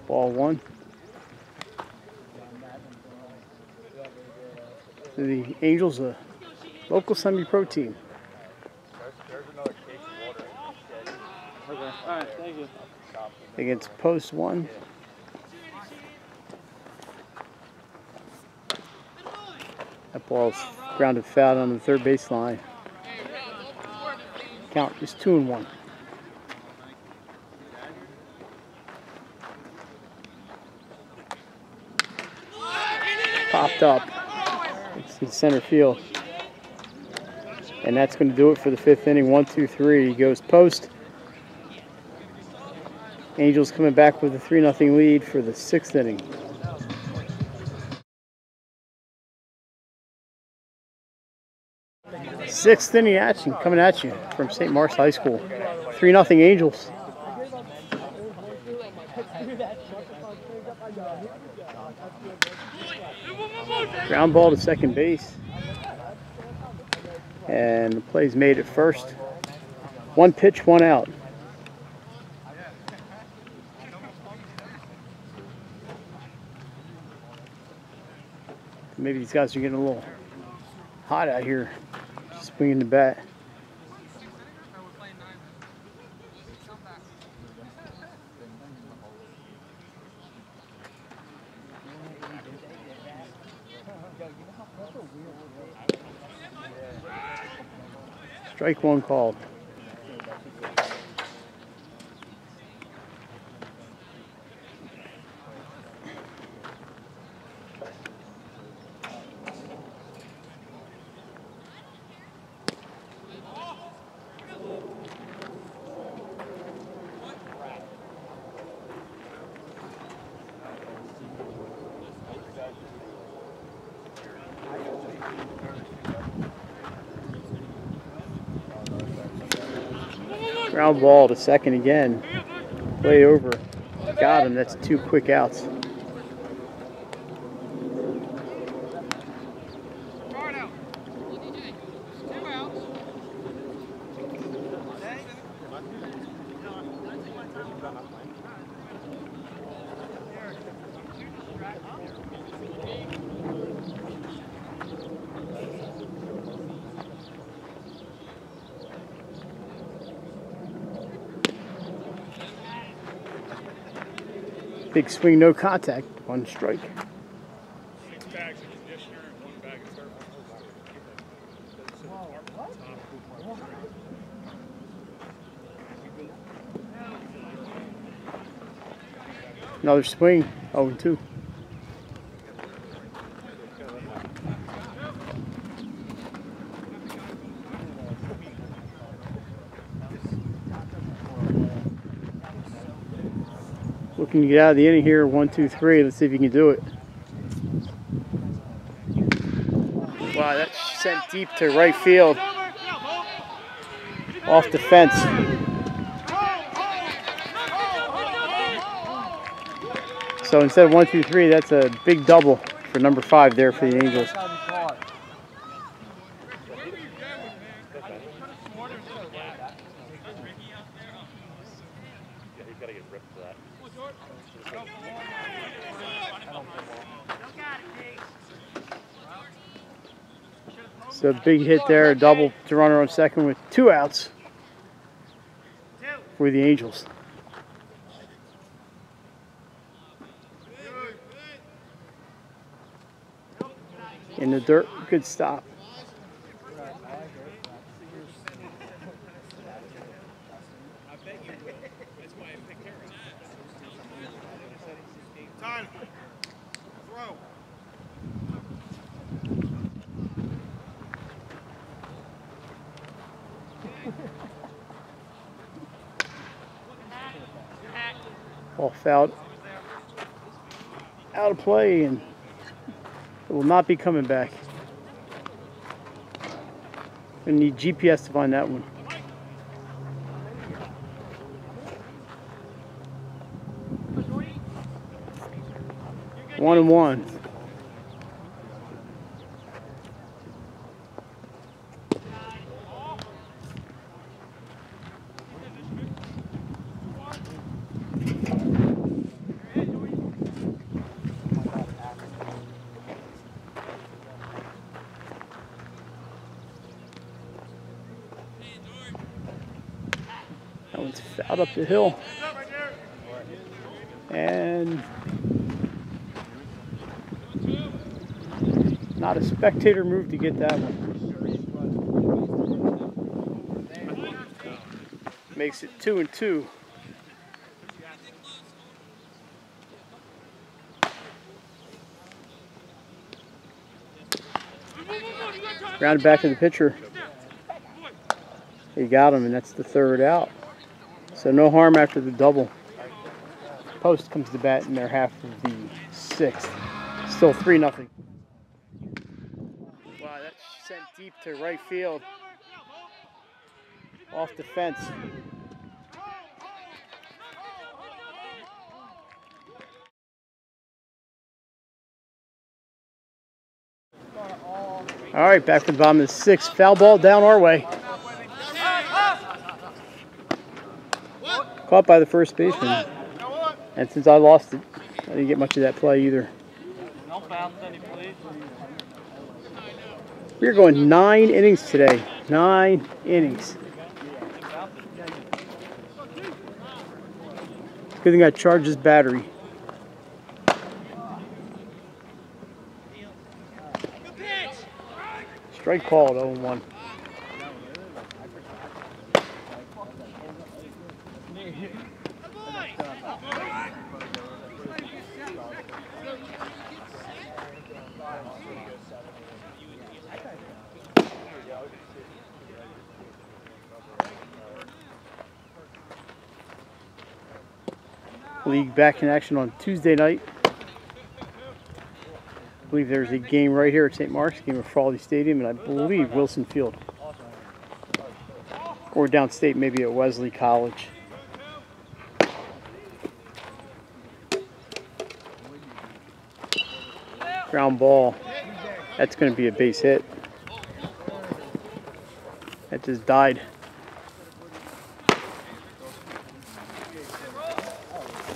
Ball one. The Angels, a thank you. against post one. That ball's grounded foul on the third baseline. Count is two and one. Popped up. It's in center field. And that's going to do it for the fifth inning. One, two, three. He goes post. Angels coming back with a 3 0 lead for the sixth inning. Sixth inning action coming at you from St. Mark's High School. 3 0 Angels. Ground ball to second base. And the play's made at first. One pitch, one out. Maybe these guys are getting a little hot out here, swinging the bat. Strike one called. Ground ball to second again. Play over. Got him. That's two quick outs. Swing, no contact. One strike. Another swing. 0 and 2. Looking to get out of the inning here. One, two, three. Let's see if you can do it. Wow, that's sent deep to right field. Off the fence. So instead of one, two, three, that's a big double for number five there for the Angels. Yeah, he's got to get ripped for that. So big hit there, a double to runner on second with two outs for the Angels. In the dirt, good stop. Time. Throw. Ball fouled. Out of play and it will not be coming back. We need GPS to find that one. One and one. The hill. And not a spectator move to get that one. Makes it two and two. Rounded back to the pitcher. He got him, and that's the third out. So no harm after the double. Post comes to bat in their half of the sixth. Still 3 nothing. Wow, that's sent deep to right field. Off the fence. All right, back to the bottom of the sixth. Foul ball down our way. Caught by the first baseman. And since I lost it, I didn't get much of that play either. No fouls, any please. We're going nine innings today. Nine innings. Good thing I charged this battery. Strike called 0 1. Back in action on Tuesday night. I believe there's a game right here at St. Mark's, game of Frawley Stadium, and I believe Wilson Field. Or downstate, maybe at Wesley College. Ground ball. That's going to be a base hit. That just died.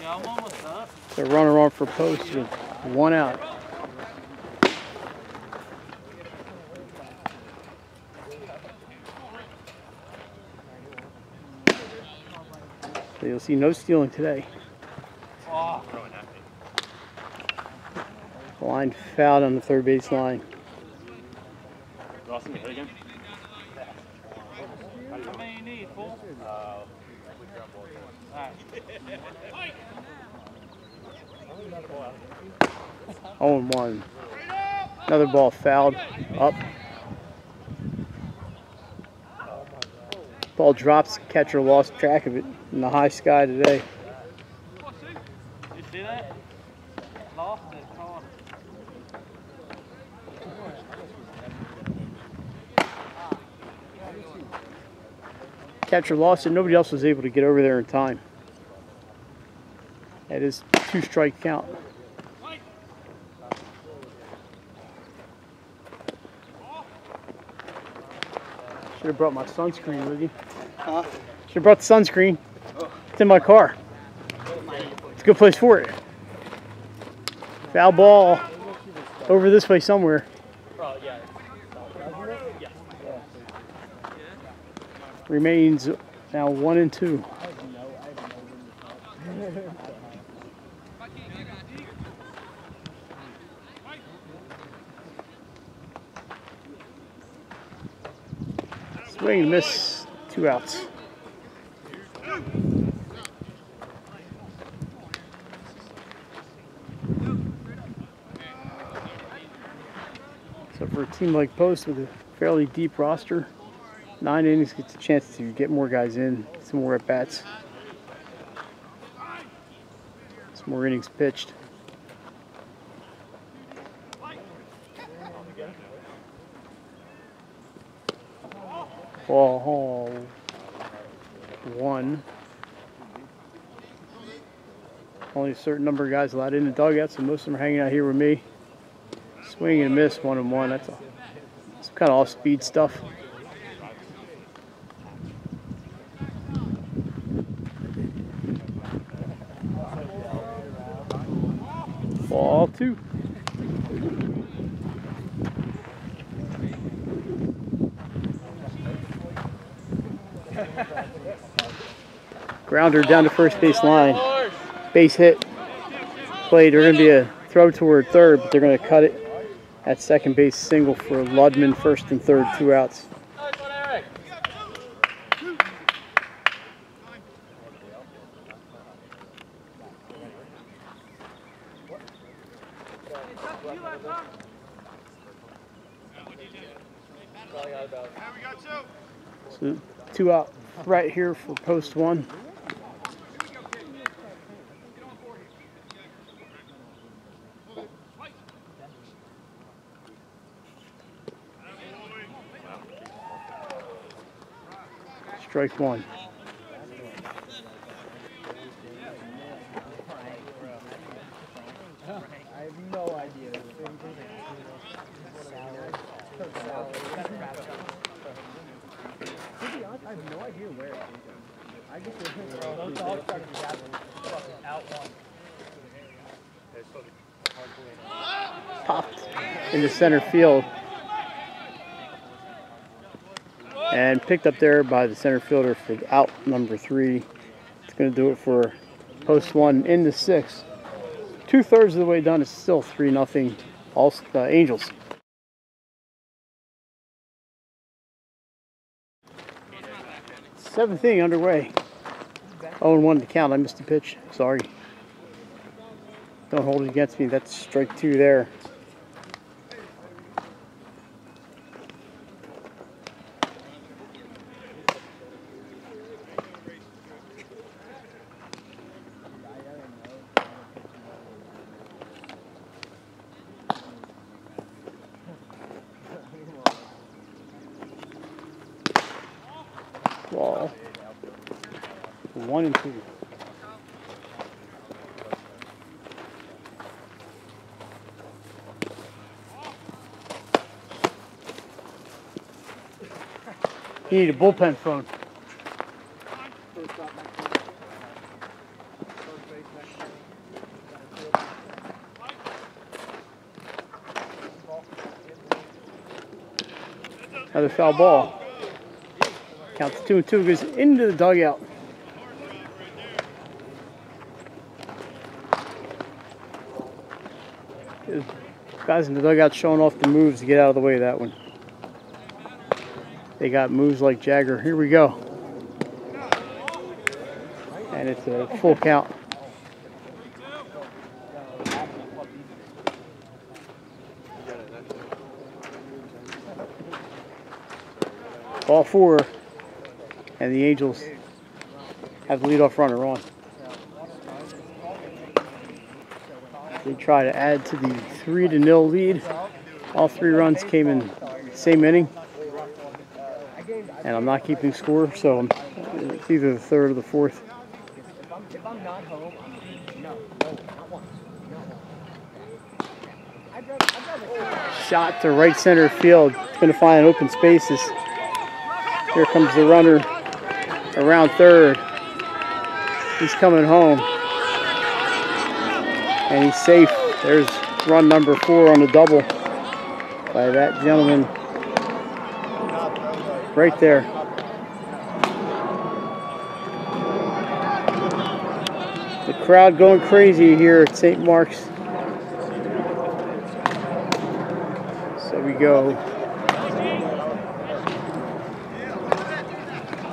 Yeah, I'm almost up. The runner on for post with one out. So you'll see no stealing today. Line fouled on the third base line. Dawson, you hit again? How many you need, fool? Alright. Oh and 1. Another ball fouled. Up. Ball drops. Catcher lost track of it in the high sky today. Catcher lost it. Nobody else was able to get over there in time. That is two strike count. Should have brought my sunscreen with you. Huh? Should have brought the sunscreen. It's in my car. It's a good place for it. Foul ball over this way somewhere. Remains now one and two. swing and miss, two outs. So for a team like Post with a fairly deep roster, nine innings gets a chance to get more guys in, some more at-bats. Some more innings pitched. Ball one. Only a certain number of guys allowed in the dugout, so most of them are hanging out here with me. Swing and miss, one and one. That's a, some kind of off-speed stuff. Ball two. Grounder down to first base line. Base hit. Played. They're going to be a throw toward third, but they're going to cut it at second base single for Ludman, first and third, two outs. So two out right here for post one. Strike one. I have no idea. I have no idea where it came from. I just Those dogs grabbing fucking out one. Popped into center field. And picked up there by the center fielder for out number three. It's going to do it for post one in the sixth. Two thirds of the way done. It's still 3 nothing. All uh, Angels. Seventh inning underway. 0 1 to count. I missed the pitch. Sorry. Don't hold it against me. That's strike two there. Ball. One and two. Need a bullpen phone. Another foul ball. Counts two and two, goes into the dugout. Guys in the dugout showing off the moves to get out of the way of that one. They got moves like Jagger. Here we go. And it's a full count. Ball four. And the Angels have the leadoff runner on. They try to add to the three to nil lead. All three runs came in same inning. And I'm not keeping score, so it's either the third or the fourth. If I'm, not home, no, Shot to right center field. Going to find open spaces. Here comes the runner around third. He's coming home. And he's safe. There's run number four on the double by that gentleman right there. The crowd going crazy here at St. Mark's. So we go.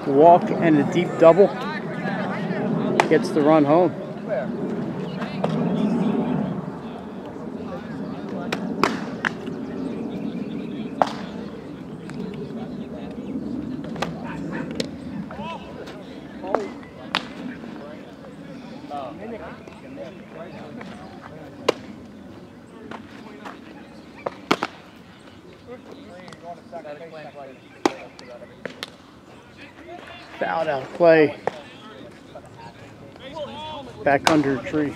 Walk and a deep double. Gets the run home. Fouled out of play. Back under a tree.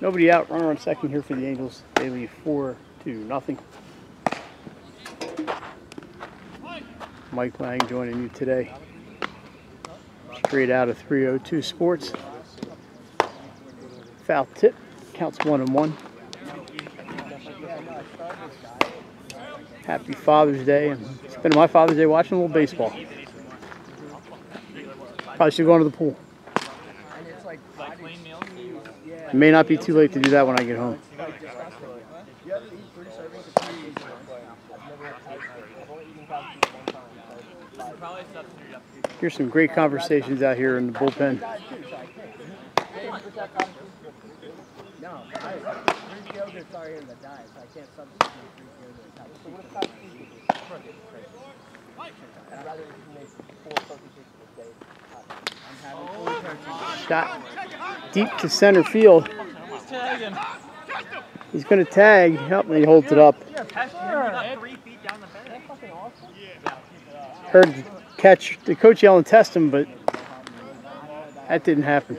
Nobody out. Runner on second here for the Angels. They lead four to nothing. Mike Lang joining you today. Straight out of 302 Sports. Foul tip. Counts one and one. Happy Father's Day. and spending my Father's Day watching a little baseball. Probably should go into the pool. It may not be too late to do that when I get home. Here's some great conversations out here in the bullpen. No, I, Greek yogurt's already in the diet, so I can't substitute Greek yogurt. I'd rather make four protein shakes a day. I'm having four protein Shot deep to center field. He's going to tag. Help me. He holds it up. Heard catch, the coach yelling test him, but that didn't happen.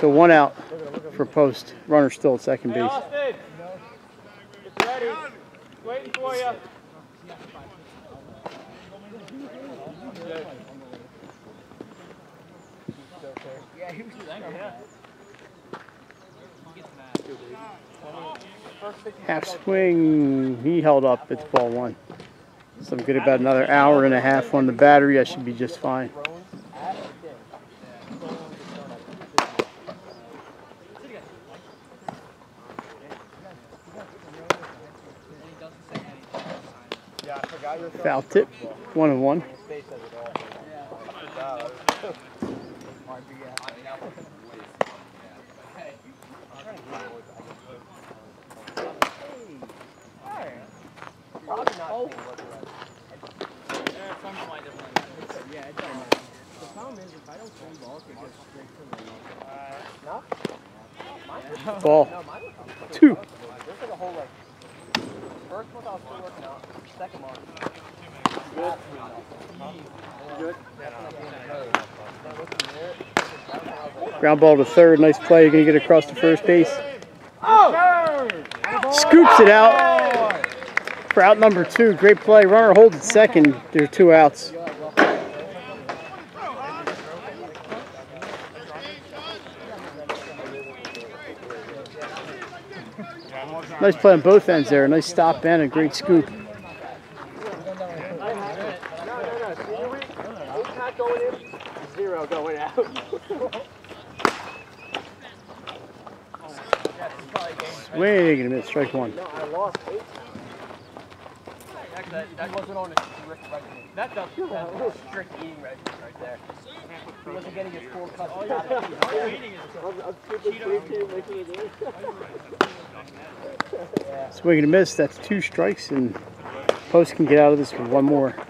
So one out for post. Runner still at second base. Waiting for you. Yeah. Half swing. He held up. It's ball one. So I'm good about another hour and a half on the battery. I should be just fine. Foul tip. One and one. Probably not. Yeah. The problem is, if I don't swing balls, it goes straight to the No? Ball. No, was Two. A whole like first I was still working out, second one. Good. Ground ball to third. Nice play. You're going to get across to first base. Scoops it out for out number two. Great play. Runner holds it second. There are two outs. Nice play on both ends there. Nice stop and a great scoop. Zero going out. Swing and a miss. Strike one. no, I lost eight. That, that wasn't on a strict regimen. That does that was a strict eating regimen right there. He wasn't getting his full cup of I'm, I'm stupid drinking, making it in. Swing and a miss. That's two strikes, and Post can get out of this with one more. [LAUGHS]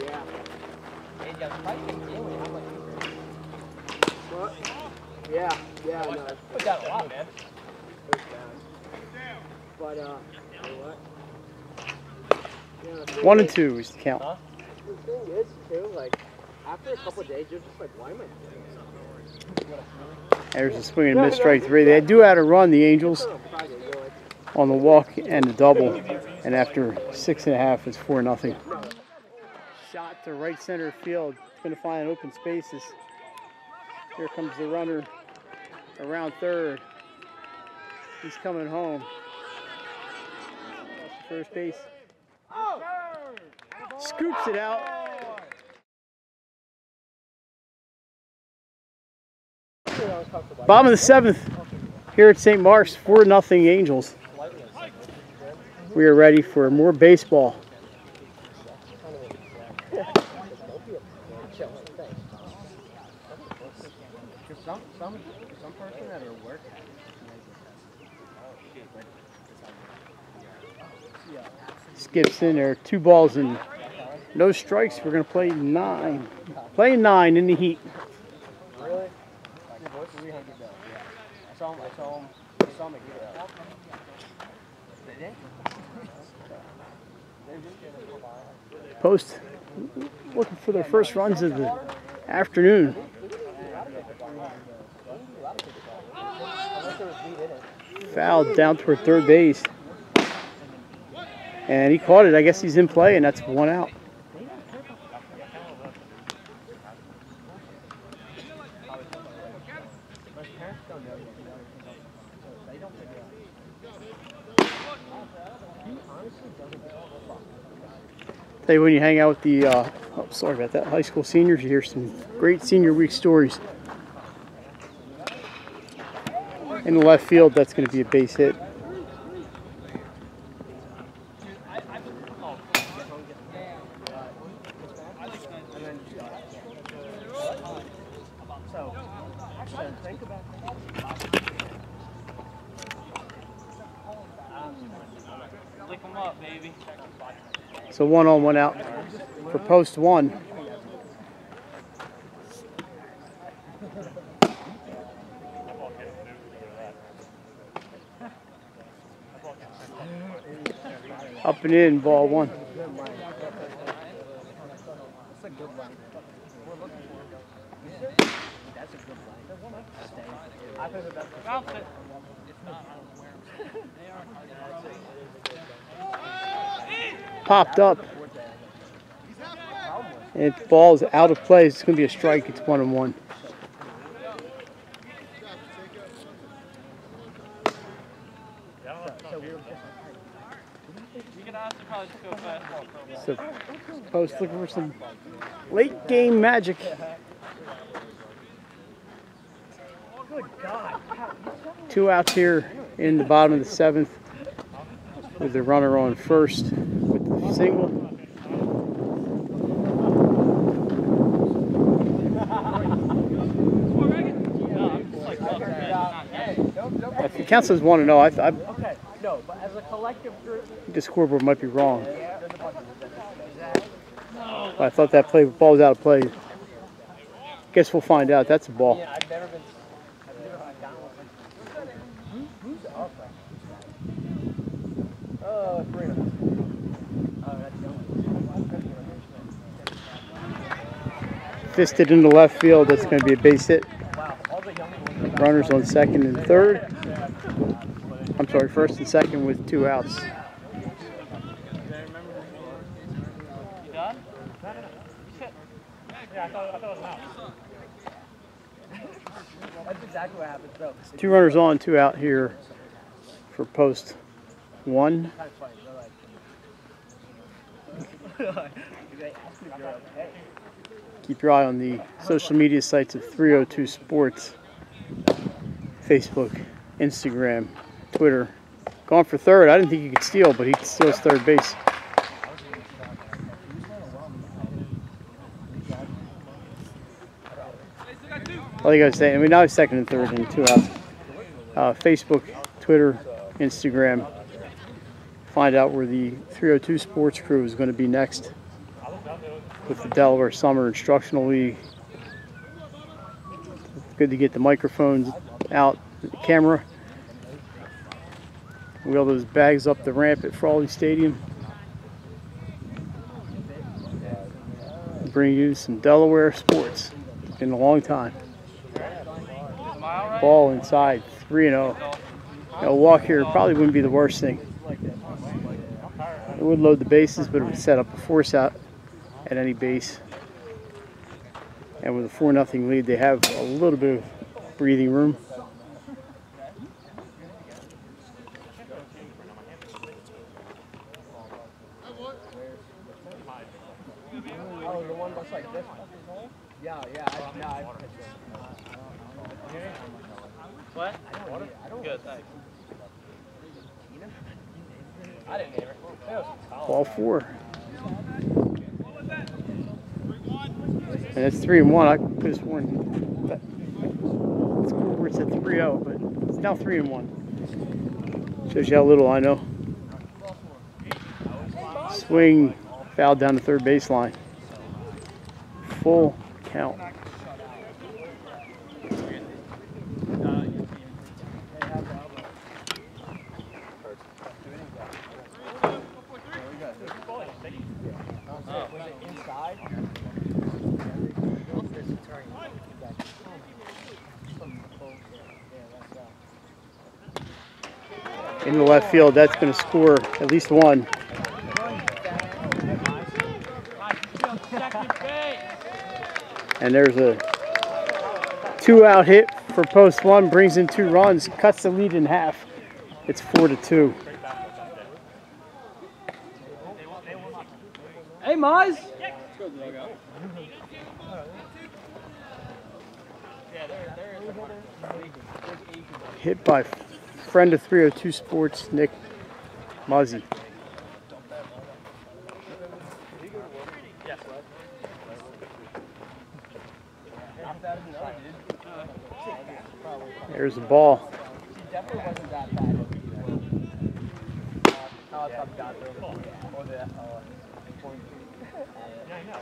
Yeah. And yeah, the fight thing too, how much What? Yeah, yeah, no. Put that a lot, man. But, uh, you know what? Yeah, One and two is the count. The thing is, too, like, after a couple of days, you're just like, why am I doing this? There's a swing and a miss, strike three. They do have a run, the Angels, Friday, you're like, on the walk and the double. And after six and a half, it's four nothing. Shot to right center field. It's going to find open spaces. Here comes the runner around third. He's coming home. First base. Scoops it out. Bottom of the seventh here at St. Mark's, 4 nothing Angels. We are ready for more baseball. Cause some, some, some person at her work. Skips in there. Two balls and no strikes. We're going to play nine. Play nine in the heat. Really? Like, what's 300 though? Yeah. I saw him, I saw him, I saw him get it out. Post looking for their first runs of the afternoon. Fouled down toward third base. And he caught it. I guess he's in play, and that's one out. Tell you when you hang out with the, uh, oh, sorry about that, high school seniors, you hear some great senior week stories. In the left field, that's going to be a base hit. So, one on, one out for post one. In, ball one. Popped up. It falls out of play. It's going to be a strike. It's one and one. You can ask him how to go fast. So post looking for some late game magic. Two outs here in the bottom of the seventh with the runner on first with the single. If it counts as one and zero, I, I, Okay, no, but as a collective group, the scoreboard might be wrong. I thought that play ball was out of play. Guess we'll find out. That's a ball. Fisted into left field. That's going to be a base hit. The. Runners on second and third. I'm sorry, first and second with two outs. You done? That's exactly what. Two runners on, two out here for post one. Keep your eye on the social media sites of 302 Sports Facebook, Instagram, Twitter. Going for third. I didn't think he could steal, but he steals third base. All you gotta say, I mean, now he's second and third and two outs. Uh, Facebook, Twitter, Instagram. Find out where the 302 Sports crew is going to be next with the Delaware Summer Instructional League. Good to get the microphones out, the camera. Wheel those bags up the ramp at Frawley Stadium. Bring you some Delaware sports in a long time. Ball inside, 3 0. A walk here probably wouldn't be the worst thing. It would load the bases, but it would set up a force out at any base. And with a 4 0 lead, they have a little bit of breathing room. Oh, the one that's like this one? Yeah, yeah, I, yeah, I What? I don't, I don't. Good, thanks. I didn't name it. It was solid. Ball four. And it's three and one. I could have sworn that scoreboard said 3 0, but it's now three and one. Shows you how little I know. Swing, foul down the third baseline. Full count. Left field, that's going to score at least one. And there's a two out hit for post one, brings in two runs, cuts the lead in half. It's four to two. Hey, Mize. Hit by friend of 302 Sports, Nick Muzzy. There's the ball. [LAUGHS] definitely wasn't that bad. Oh, it's up got there. Or the, uh, point two. Yeah, I know.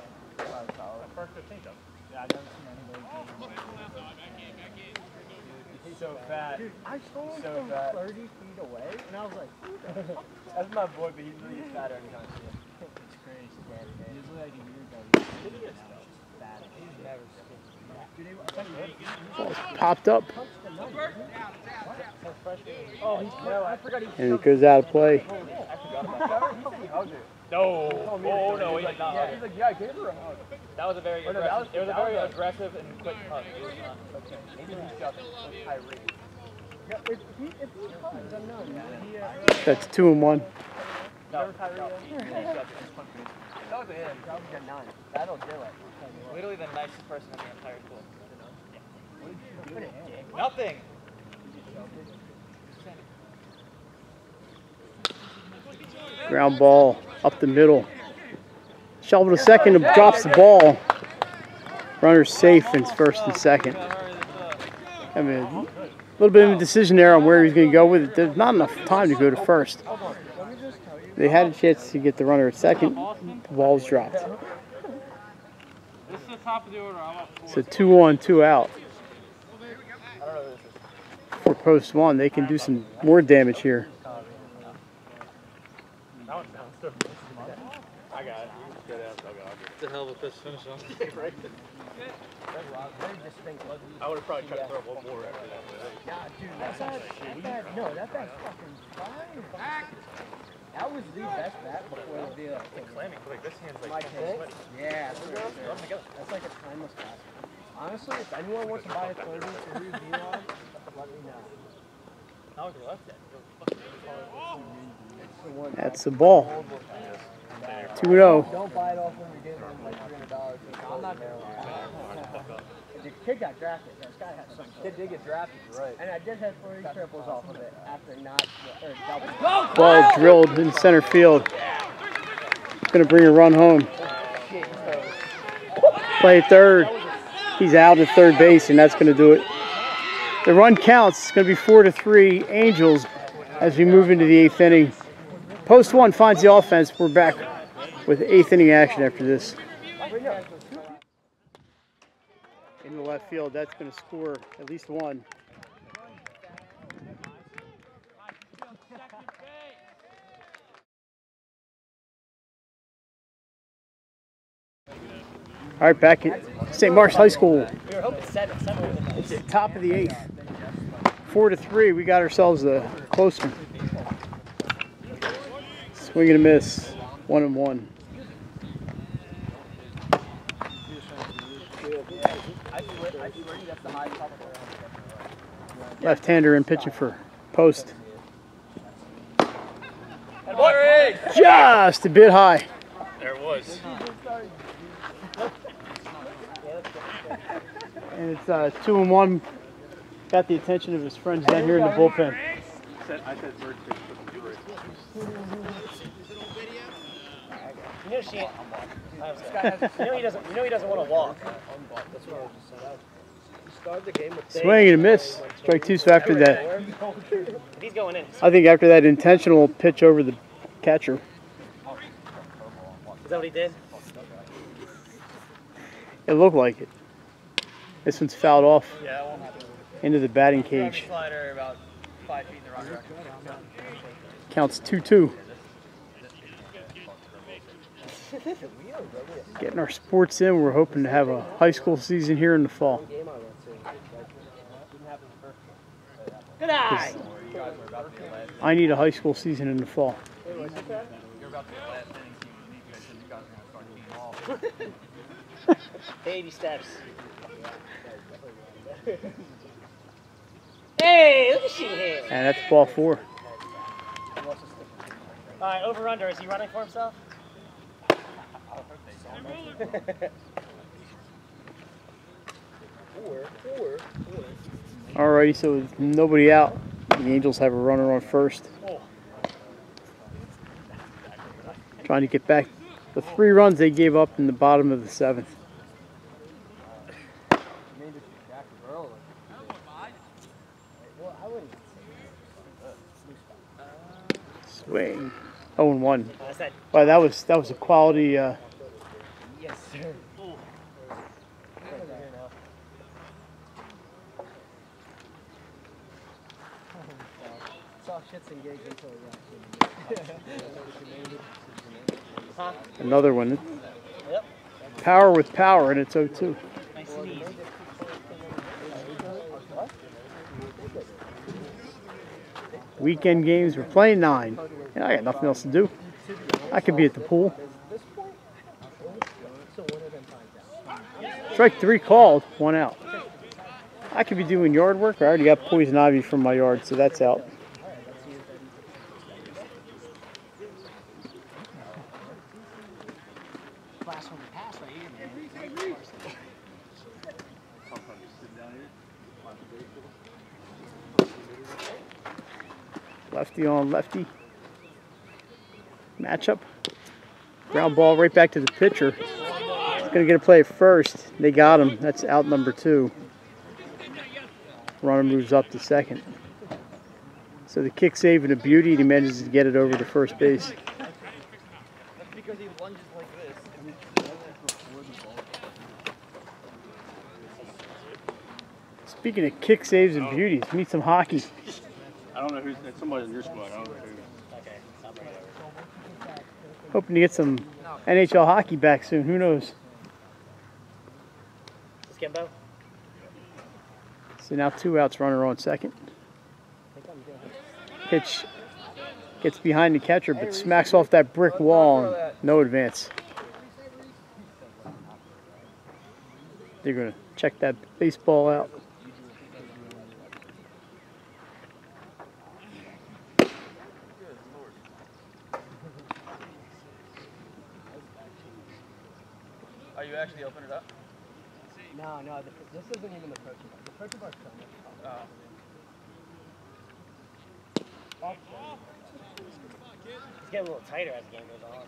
First 15 though. Yeah, I've never seen anybody. He's so fat. Dude, I saw him so from fat. 30 feet away, and I was like, who the [LAUGHS] fuck? That's my boy, but he's really fatter every time I see him. It's crazy, man. He's like a weird guy. He is fat. He's never skinny. Dude, they- I thought he was- Ball's popped up Oh, he's no, I forgot he and it goes out of play. No. Oh, no. He's like, yeah, he's like, yeah, I gave her a hug. That was a very Oh, no, aggressive. was- it was a very was aggressive and quick hug. It was not. Okay. Maybe he's got irate. Yeah, if he if he hugs, I'm not. He, uh, That's two and one. no, no, he- he got this punch me. That was a hit. That was a nine. That'll do it. Literally the nicest person in the entire school. Nothing. Ground ball up the middle. Shovel to second, drops the ball. Runner's safe in first and second. I mean, a little bit of a decision there on where he's going to go with it. There's not enough time to go to first. They had a chance to get the runner at second. The ball's dropped. So two on, two out. For post one, they can do some more damage here. I got it. Good ass. I'll go. It's a hell of a pitch finish on. [LAUGHS] right. I would have probably tried to throw one more after that. Yeah, dude, that bat, that bat, no, that bat's fucking fine. That was the best bat before the uh, deal. Slamming quick. This hand's My like. tank? Yeah, that's, right. that's like a timeless bat. Honestly, if anyone wants to buy a 30 to read D-Log, let me know. How was your left hand? Oh, It's the one. That's the ball. 2 0. Don't buy it off when you're getting them like $300. I'm not gonna The kid got drafted. This guy had some. Kid did get drafted, right? And I did have three triples off of it after not or double. Ball drilled in center field. Going to bring a run home. Play third. He's out at third base, and that's going to do it. The run counts. It's going to be four to three Angels as we move into the eighth inning. Post one finds the offense. We're back with eighth inning action after this. In the left field, that's going to score at least one. All right, back at St. Mark's High School. We were hoping seven. Seven would It's the top of the eighth. Four to three. We got ourselves a close one. Swing and a miss. One and one. I swear, I swear you that's the highest top Left-hander in pitching for post. Just a bit high. There it was. And it's uh, two and one. Got the attention of his friends down here in the bullpen. I said, I said bird pitch for the bird. You know she ain't. You know he doesn't. You know he doesn't want to walk. That's what I was just saying. The game with Swing and a miss. Strike two. So after that, he's going in. I think after that intentional pitch over the catcher, Is that what he did? It looked like it. This one's fouled off Yeah, that won't happen. into the batting cage. slider about five feet in the wrong direction. Counts 2-2. Getting our sports in. We're hoping to have a high school season here in the fall. Good eye. I need a high school season in the fall. You're about to be the last inning team in the league. You guys are going to start team ball. Baby steps. Hey, look at she here. And that's ball four. All right, over under. Is he running for himself? Alrighty, so with nobody out. The Angels have a runner on first. Trying to get back the three runs they gave up in the bottom of the seventh. Swing. 0 and 1. That. Wow, that was that was a quality uh, Yes, sir. Saw shits and gigs until Huh? another one. Power with power, and it's 0 2. Nice and easy. Weekend games, we're playing nine. And I got nothing else to do. I could be at the pool. Strike three called, one out. I could be doing yard work. I already got poison ivy from my yard, so that's out. Lefty on lefty. Matchup. Ground ball right back to the pitcher. He's Gonna get a play first. They got him. That's out number two. Runner moves up to second. So the kick save and a beauty. He manages to get it over to first base. That's because he lunges like this. Speaking of kick saves and beauties, meet some hockey. I don't know who's, somebody in your squad, I don't know who. Okay, I'll bring it over. Hoping to get some NHL hockey back soon. Who knows? Skimbo? So now two outs, runner on second. Pitch gets behind the catcher, but smacks off that brick wall and no advance. They're going to check that baseball out. Actually opening it up? No, no, th- this isn't even the protein bar. The protein bar's coming. Oh. It's getting a little tighter as the game goes on.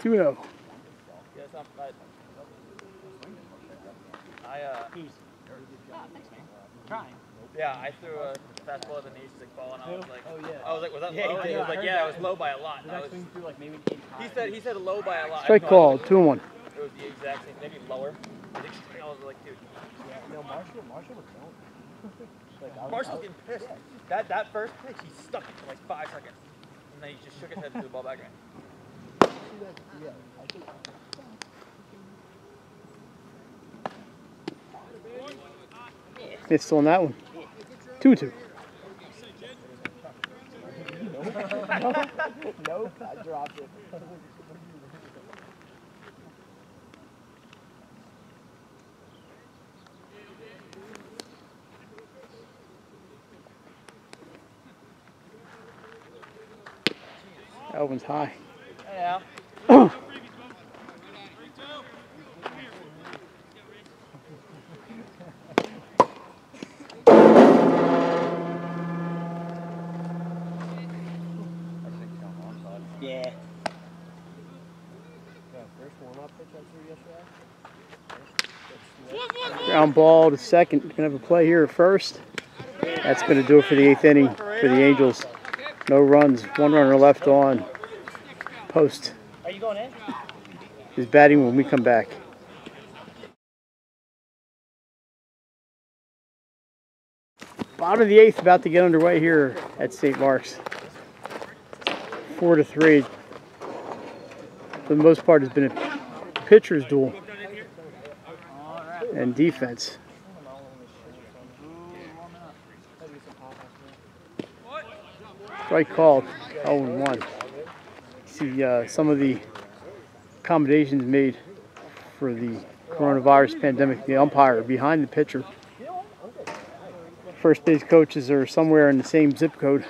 2 0. Yeah, it's not bad. I, uh, Trying. Yeah, I threw a fastball at the knees, like ball, and I was like, Oh, yeah. I was like, was that Yeah, low? he He was I like, heard yeah, it was low by a lot. Did I was, swing through like maybe eight he said, he said low by a lot. I Strike had call, idea. 2 and 1. It was the exact same, maybe lower. I think I was like, dude, No, Marshall, Marshall was going. [LAUGHS] like, I was, Marshall's getting pissed. That that first pitch, he stuck it for like five seconds, and then he just shook his head and threw the ball back in. yeah, I think. Missed on that one. 2 2. nope, I dropped it. One's high. Yeah. [CLEARS THROAT] Yeah, first warm-up pitch I threw yesterday. Ground ball to second. Gonna have a play here first. That's gonna do it for the eighth inning for the Angels. No runs. One runner left on post. Are you going in? Is batting when we come back. Bottom of the eighth, about to get underway here at St. Mark's. Four to three. For the most part, it's been a pitcher's duel and defense. Strike called. 0 1. See uh, some of the accommodations made for the coronavirus pandemic. The umpire behind the pitcher. First base coaches are somewhere in the same zip code.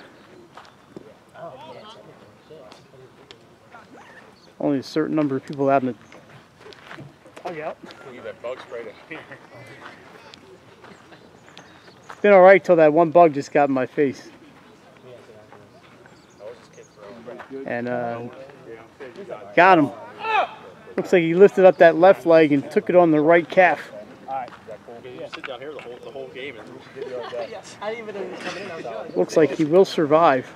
Only a certain number of people out in the dugout. Leave that bug spray to here. It's been all right till that one bug just got in my face. And uh, got him. Looks like he lifted up that left leg and took it on the right calf. You sit down here the whole, the whole game and Yes. I didn't even know he was coming in. I was like, Looks like he will survive.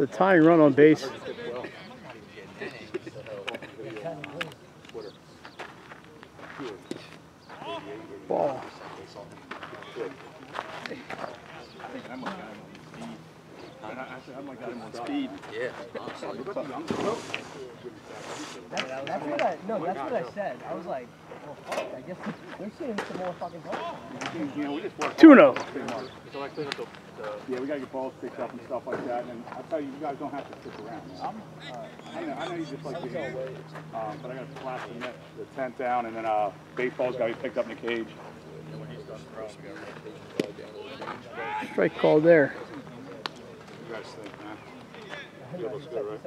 It's a tying run on base. Ball. Speed. Yeah. That's, that's what I, no, that's what I said. I was like, well, fuck, I guess they're seeing some more fucking balls. You know, we just work. 2 0. So I clean up the, the Yeah, we gotta get balls picked up and stuff like that, and I'll tell you, you guys don't have to stick around. man. I know, I know you just like getting, um, but I gotta splash the net, the tent down, and then, uh, baseball's gotta be picked up in the cage. Strike call there. You guys think, man? That looks good, right?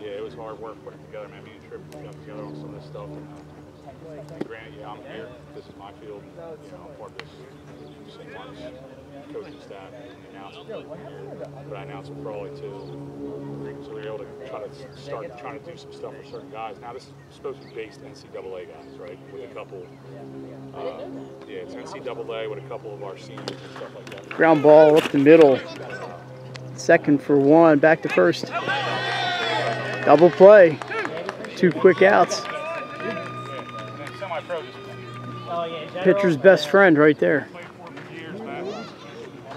Yeah, it was hard work putting together, man. Me and Tripp got together on some of this stuff. And, uh, and granted, yeah, I'm here. This is my field. You know, I'm part of this St. Mark's coaching staff announcement. But I announced it Crawley too. So we were able to try to start trying to do some stuff for certain guys. Now this is supposed to be based NCAA guys, right? With a couple. Uh, yeah, it's NCAA with a couple of our seniors and stuff like that. Ground ball up the middle. Second for one. Back to first. Double play. Two quick outs. Semi-pro just oh yeah, general. Pitcher's best friend right there. played for for years, man. Well,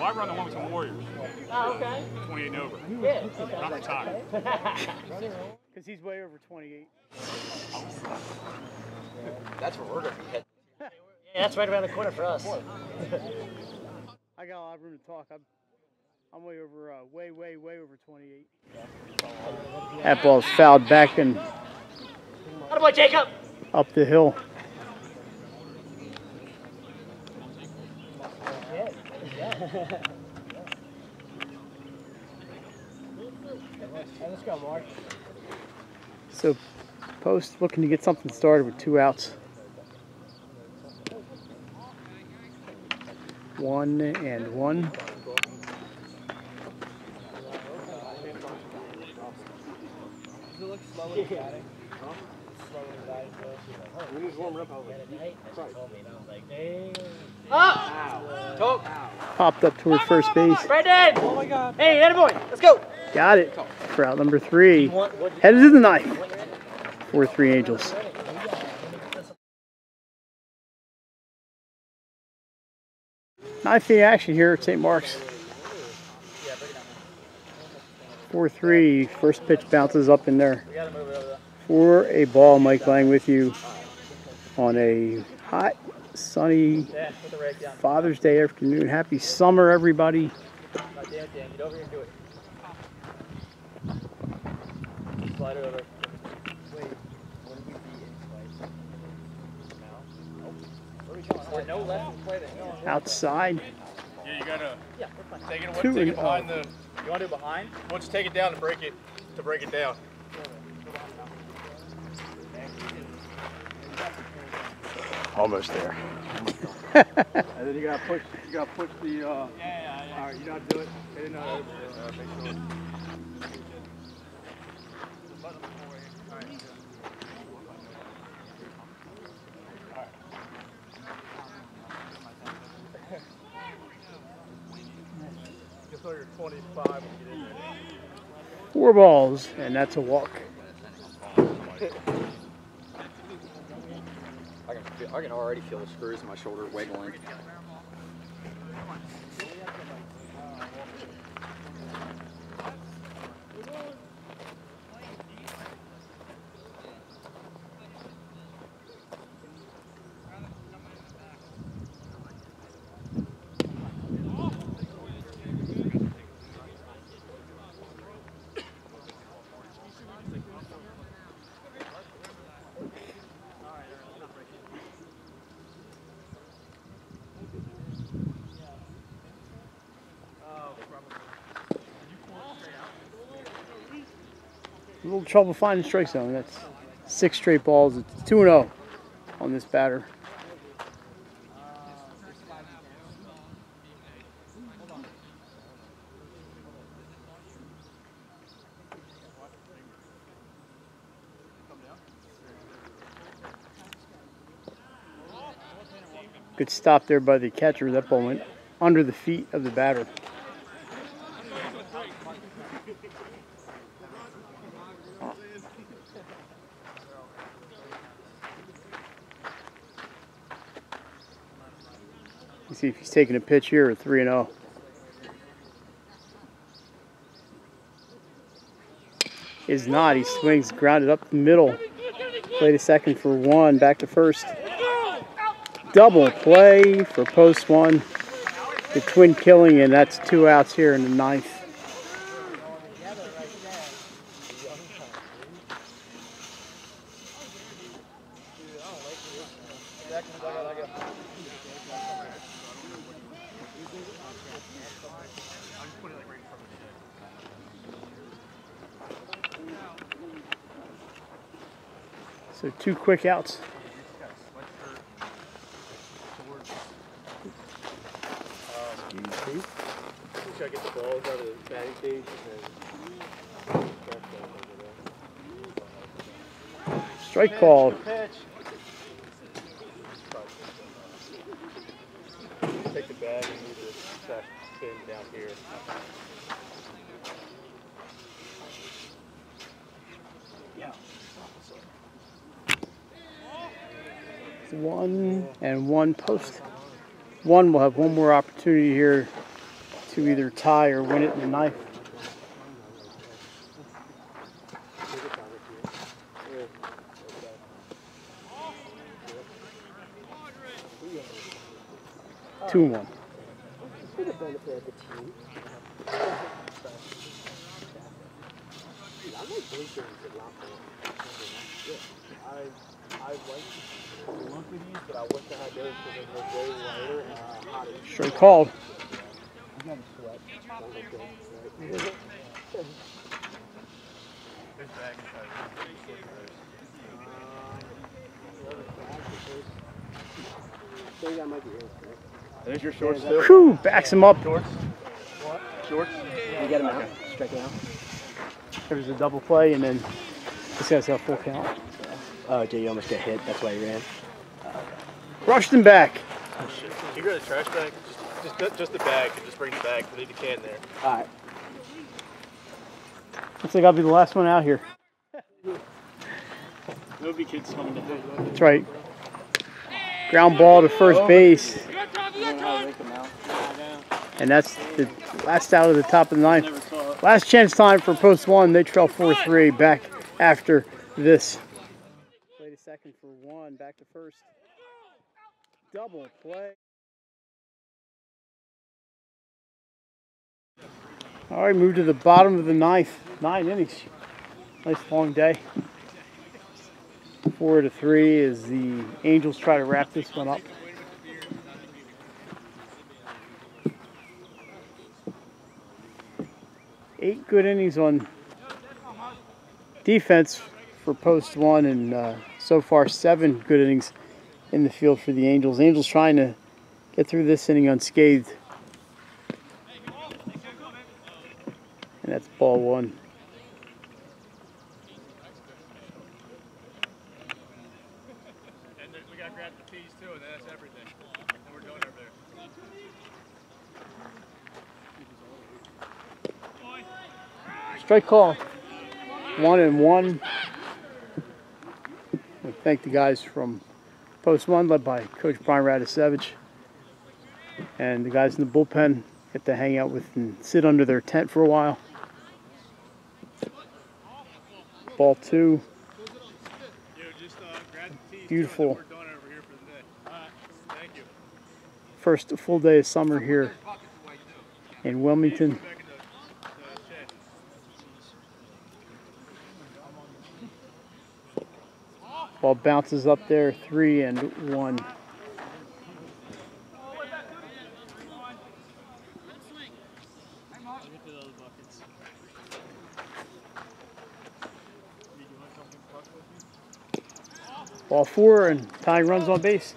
I run the Wilmington Warriors, Oh, okay. 28 and over. Yeah. Not retired. Because [LAUGHS] he's way over 28. That's where we're gonna be heading. Yeah, that's right around the corner for us. [LAUGHS] I got a lot of room to talk. I'm, I'm way over, uh, way, way, way over 28. That ball's fouled back and Attaboy, Jacob! up the hill. let's go, Mark. So, post looking to get something started with two outs. One and one. Does it look slow in batting? Slow in batting, though. We just warming up. Like, Popped up toward first base. Brandon! Oh my god. Hey, attaboy, let's go! Got it for out number three. Headed to the. Four three Angels. Ninth inning action here at St. Mark's. 4 3. First pitch bounces up in there. For a ball, Mike Lang with you on a hot, sunny. Father's Day afternoon. Happy summer, everybody. Slide it over. Wait, what did we be in twice? Now? Nope. Where are we going? We're no less than play than Outside. Yeah, you gotta Yeah, take it, Two take and- it behind the. You wanna do behind? Well, just take it down to break it, to break it down. Almost there. [LAUGHS] And then you gotta push, you gotta push the, uh. Yeah, yeah, yeah. Alright, you know how to do it? I didn't know uh, make sure. Or 25 when you get in there. Four balls, and that's a walk. I can, feel, I can already feel the screws in my shoulder wiggling. Little trouble finding strike zone. That's six straight balls. It's 2 0 on this batter. Good stop there by the catcher. That ball went under the feet of the batter. Let's see if he's taking a pitch here or 3 0. Is not. He swings, grounded up the middle. Play to second for one, back to first. Double play for post one. The twin killing, and that's two outs here in the ninth. So two quick outs. Strike called. Pitch. Take the bag and move the sack spin down here. One and one post. One will have one more opportunity here to either tie or win it in the knife. Two and one. For the benefit of the team. Dude, I like blinkers a lot more. I I like to look at these, but I wish I had those because they're way lighter and uh, hotter. Straight called. You gotta sweat. Don't look good, right? This bag is like I think that might be it. right? There's your short still. Whew, backs him up. Shorts. Shorts. You get him out. Strike it out. There's a double play, and then this guy's got full count. Oh, dude, you almost got hit. That's why you ran. Rushed him back. Can you grab the trash bag? Just, just, just the bag. Just bring the bag. Leave the can there. All right. Looks like I'll be the last one out here. There'll be kids coming to That's right. Ground ball to first base. And that's the last out of the top of the ninth. Last chance time for post one. They trail 4 3 back after this. Play to second for one, back to first. Double play. All right, move to the bottom of the ninth. Nine innings. Nice long day. Four to three as the Angels try to wrap this one up. Eight good innings on defense for post one, and uh, so far seven good innings in the field for the Angels. Angels trying to get through this inning unscathed. And that's ball one. Strike call. One and one. We thank the guys from Post One, led by Coach Brian Radisevich. And the guys in the bullpen get to hang out with and sit under their tent for a while. Ball two. Beautiful. First full day of summer here in Wilmington. Ball bounces up there, three and one. Ball four and tying runs on base.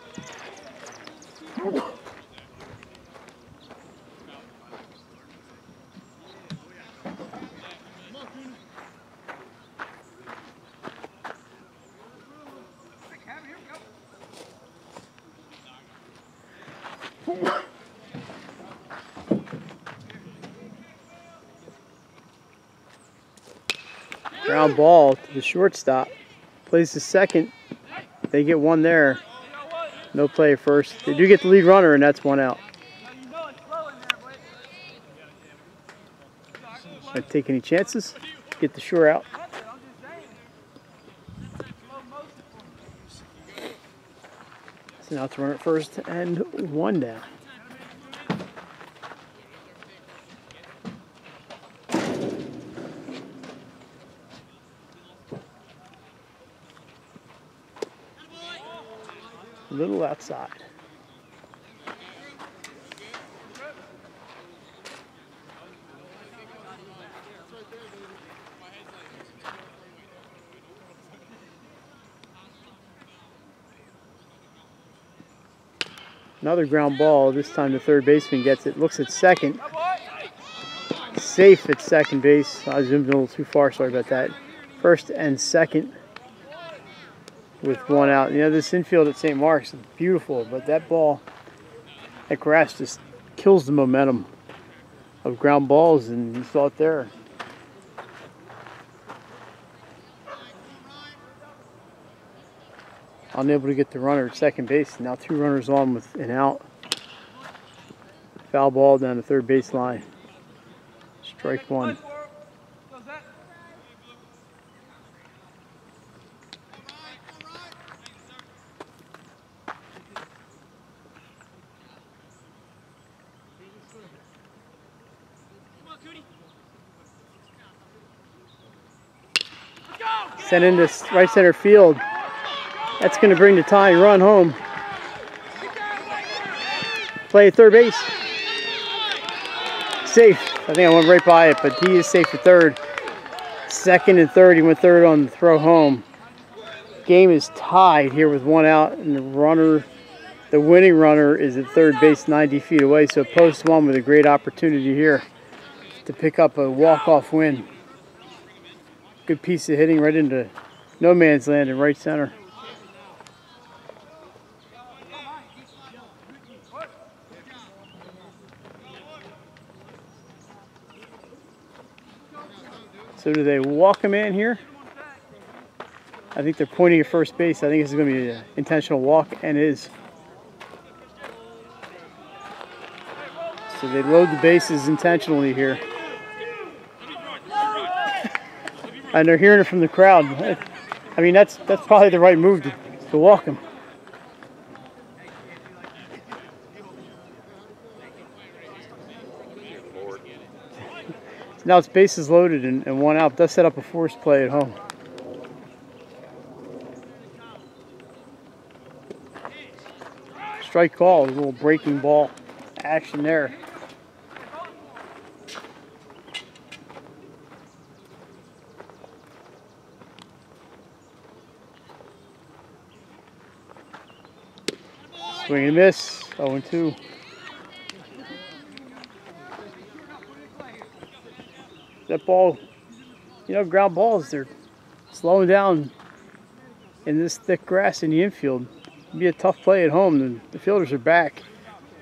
Ball to the shortstop. Plays the second. They get one there. No play first. They do get the lead runner, and that's one out. Not take any chances. Get the shore out. So now it's run at first and one down. Outside. Another ground ball. This time the third baseman gets it. Looks at second. Safe at second base. I zoomed a little too far. Sorry about that. First and second with one out. You know, this infield at St. Mark's is beautiful, but that ball, that grass just kills the momentum of ground balls, and you saw it there. Unable to get the runner at second base. Now two runners on with an out. Foul ball down the third baseline. Strike one. Sent into right center field. That's going to bring the tying run home. Play third base. Safe. I think I went right by it, but he is safe at third. Second and third. He went third on the throw home. Game is tied here with one out, and the runner, the winning runner, is at third base 90 feet away. So post one with a great opportunity here to pick up a walk-off win. Good piece of hitting right into no man's land in right center. So do they walk him in here? I think they're pointing at first base. I think this is going to be an intentional walk and is. So they load the bases intentionally here. And they're hearing it from the crowd. I mean, that's that's probably the right move to, to walk him. now it's bases loaded and, and one out. Does set up a forced play at home. Strike call, a little breaking ball action there. Swing and miss, 0 and 2. That ball, you know, ground balls, they're slowing down in this thick grass in the infield. It'd be a tough play at home. The, the fielders are back.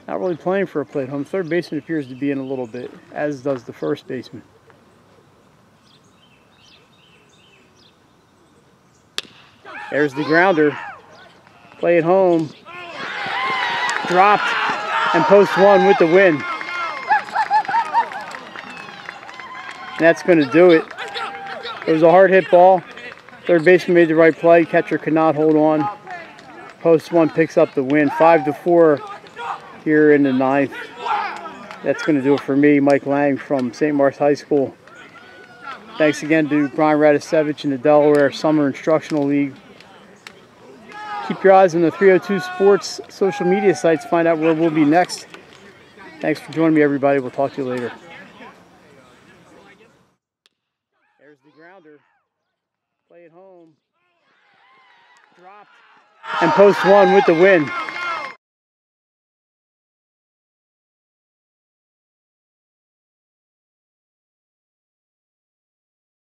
Not really playing for a play at home. Third baseman appears to be in a little bit, as does the first baseman. There's the grounder. Play at home. Dropped. And post one with the win. And that's going to do it. It was a hard hit ball. Third baseman made the right play. Catcher could not hold on. Post one picks up the win. Five to four here in the ninth. That's going to do it for me, Mike Lang from St. Mark's High School. Thanks again to Brian Radicevich and the Delaware Summer Instructional League. Keep your eyes on the 302 Sports social media sites. Find out where we'll be next. Thanks for joining me, everybody. We'll talk to you later. There's the grounder. Play it home. Dropped. And post one with the win.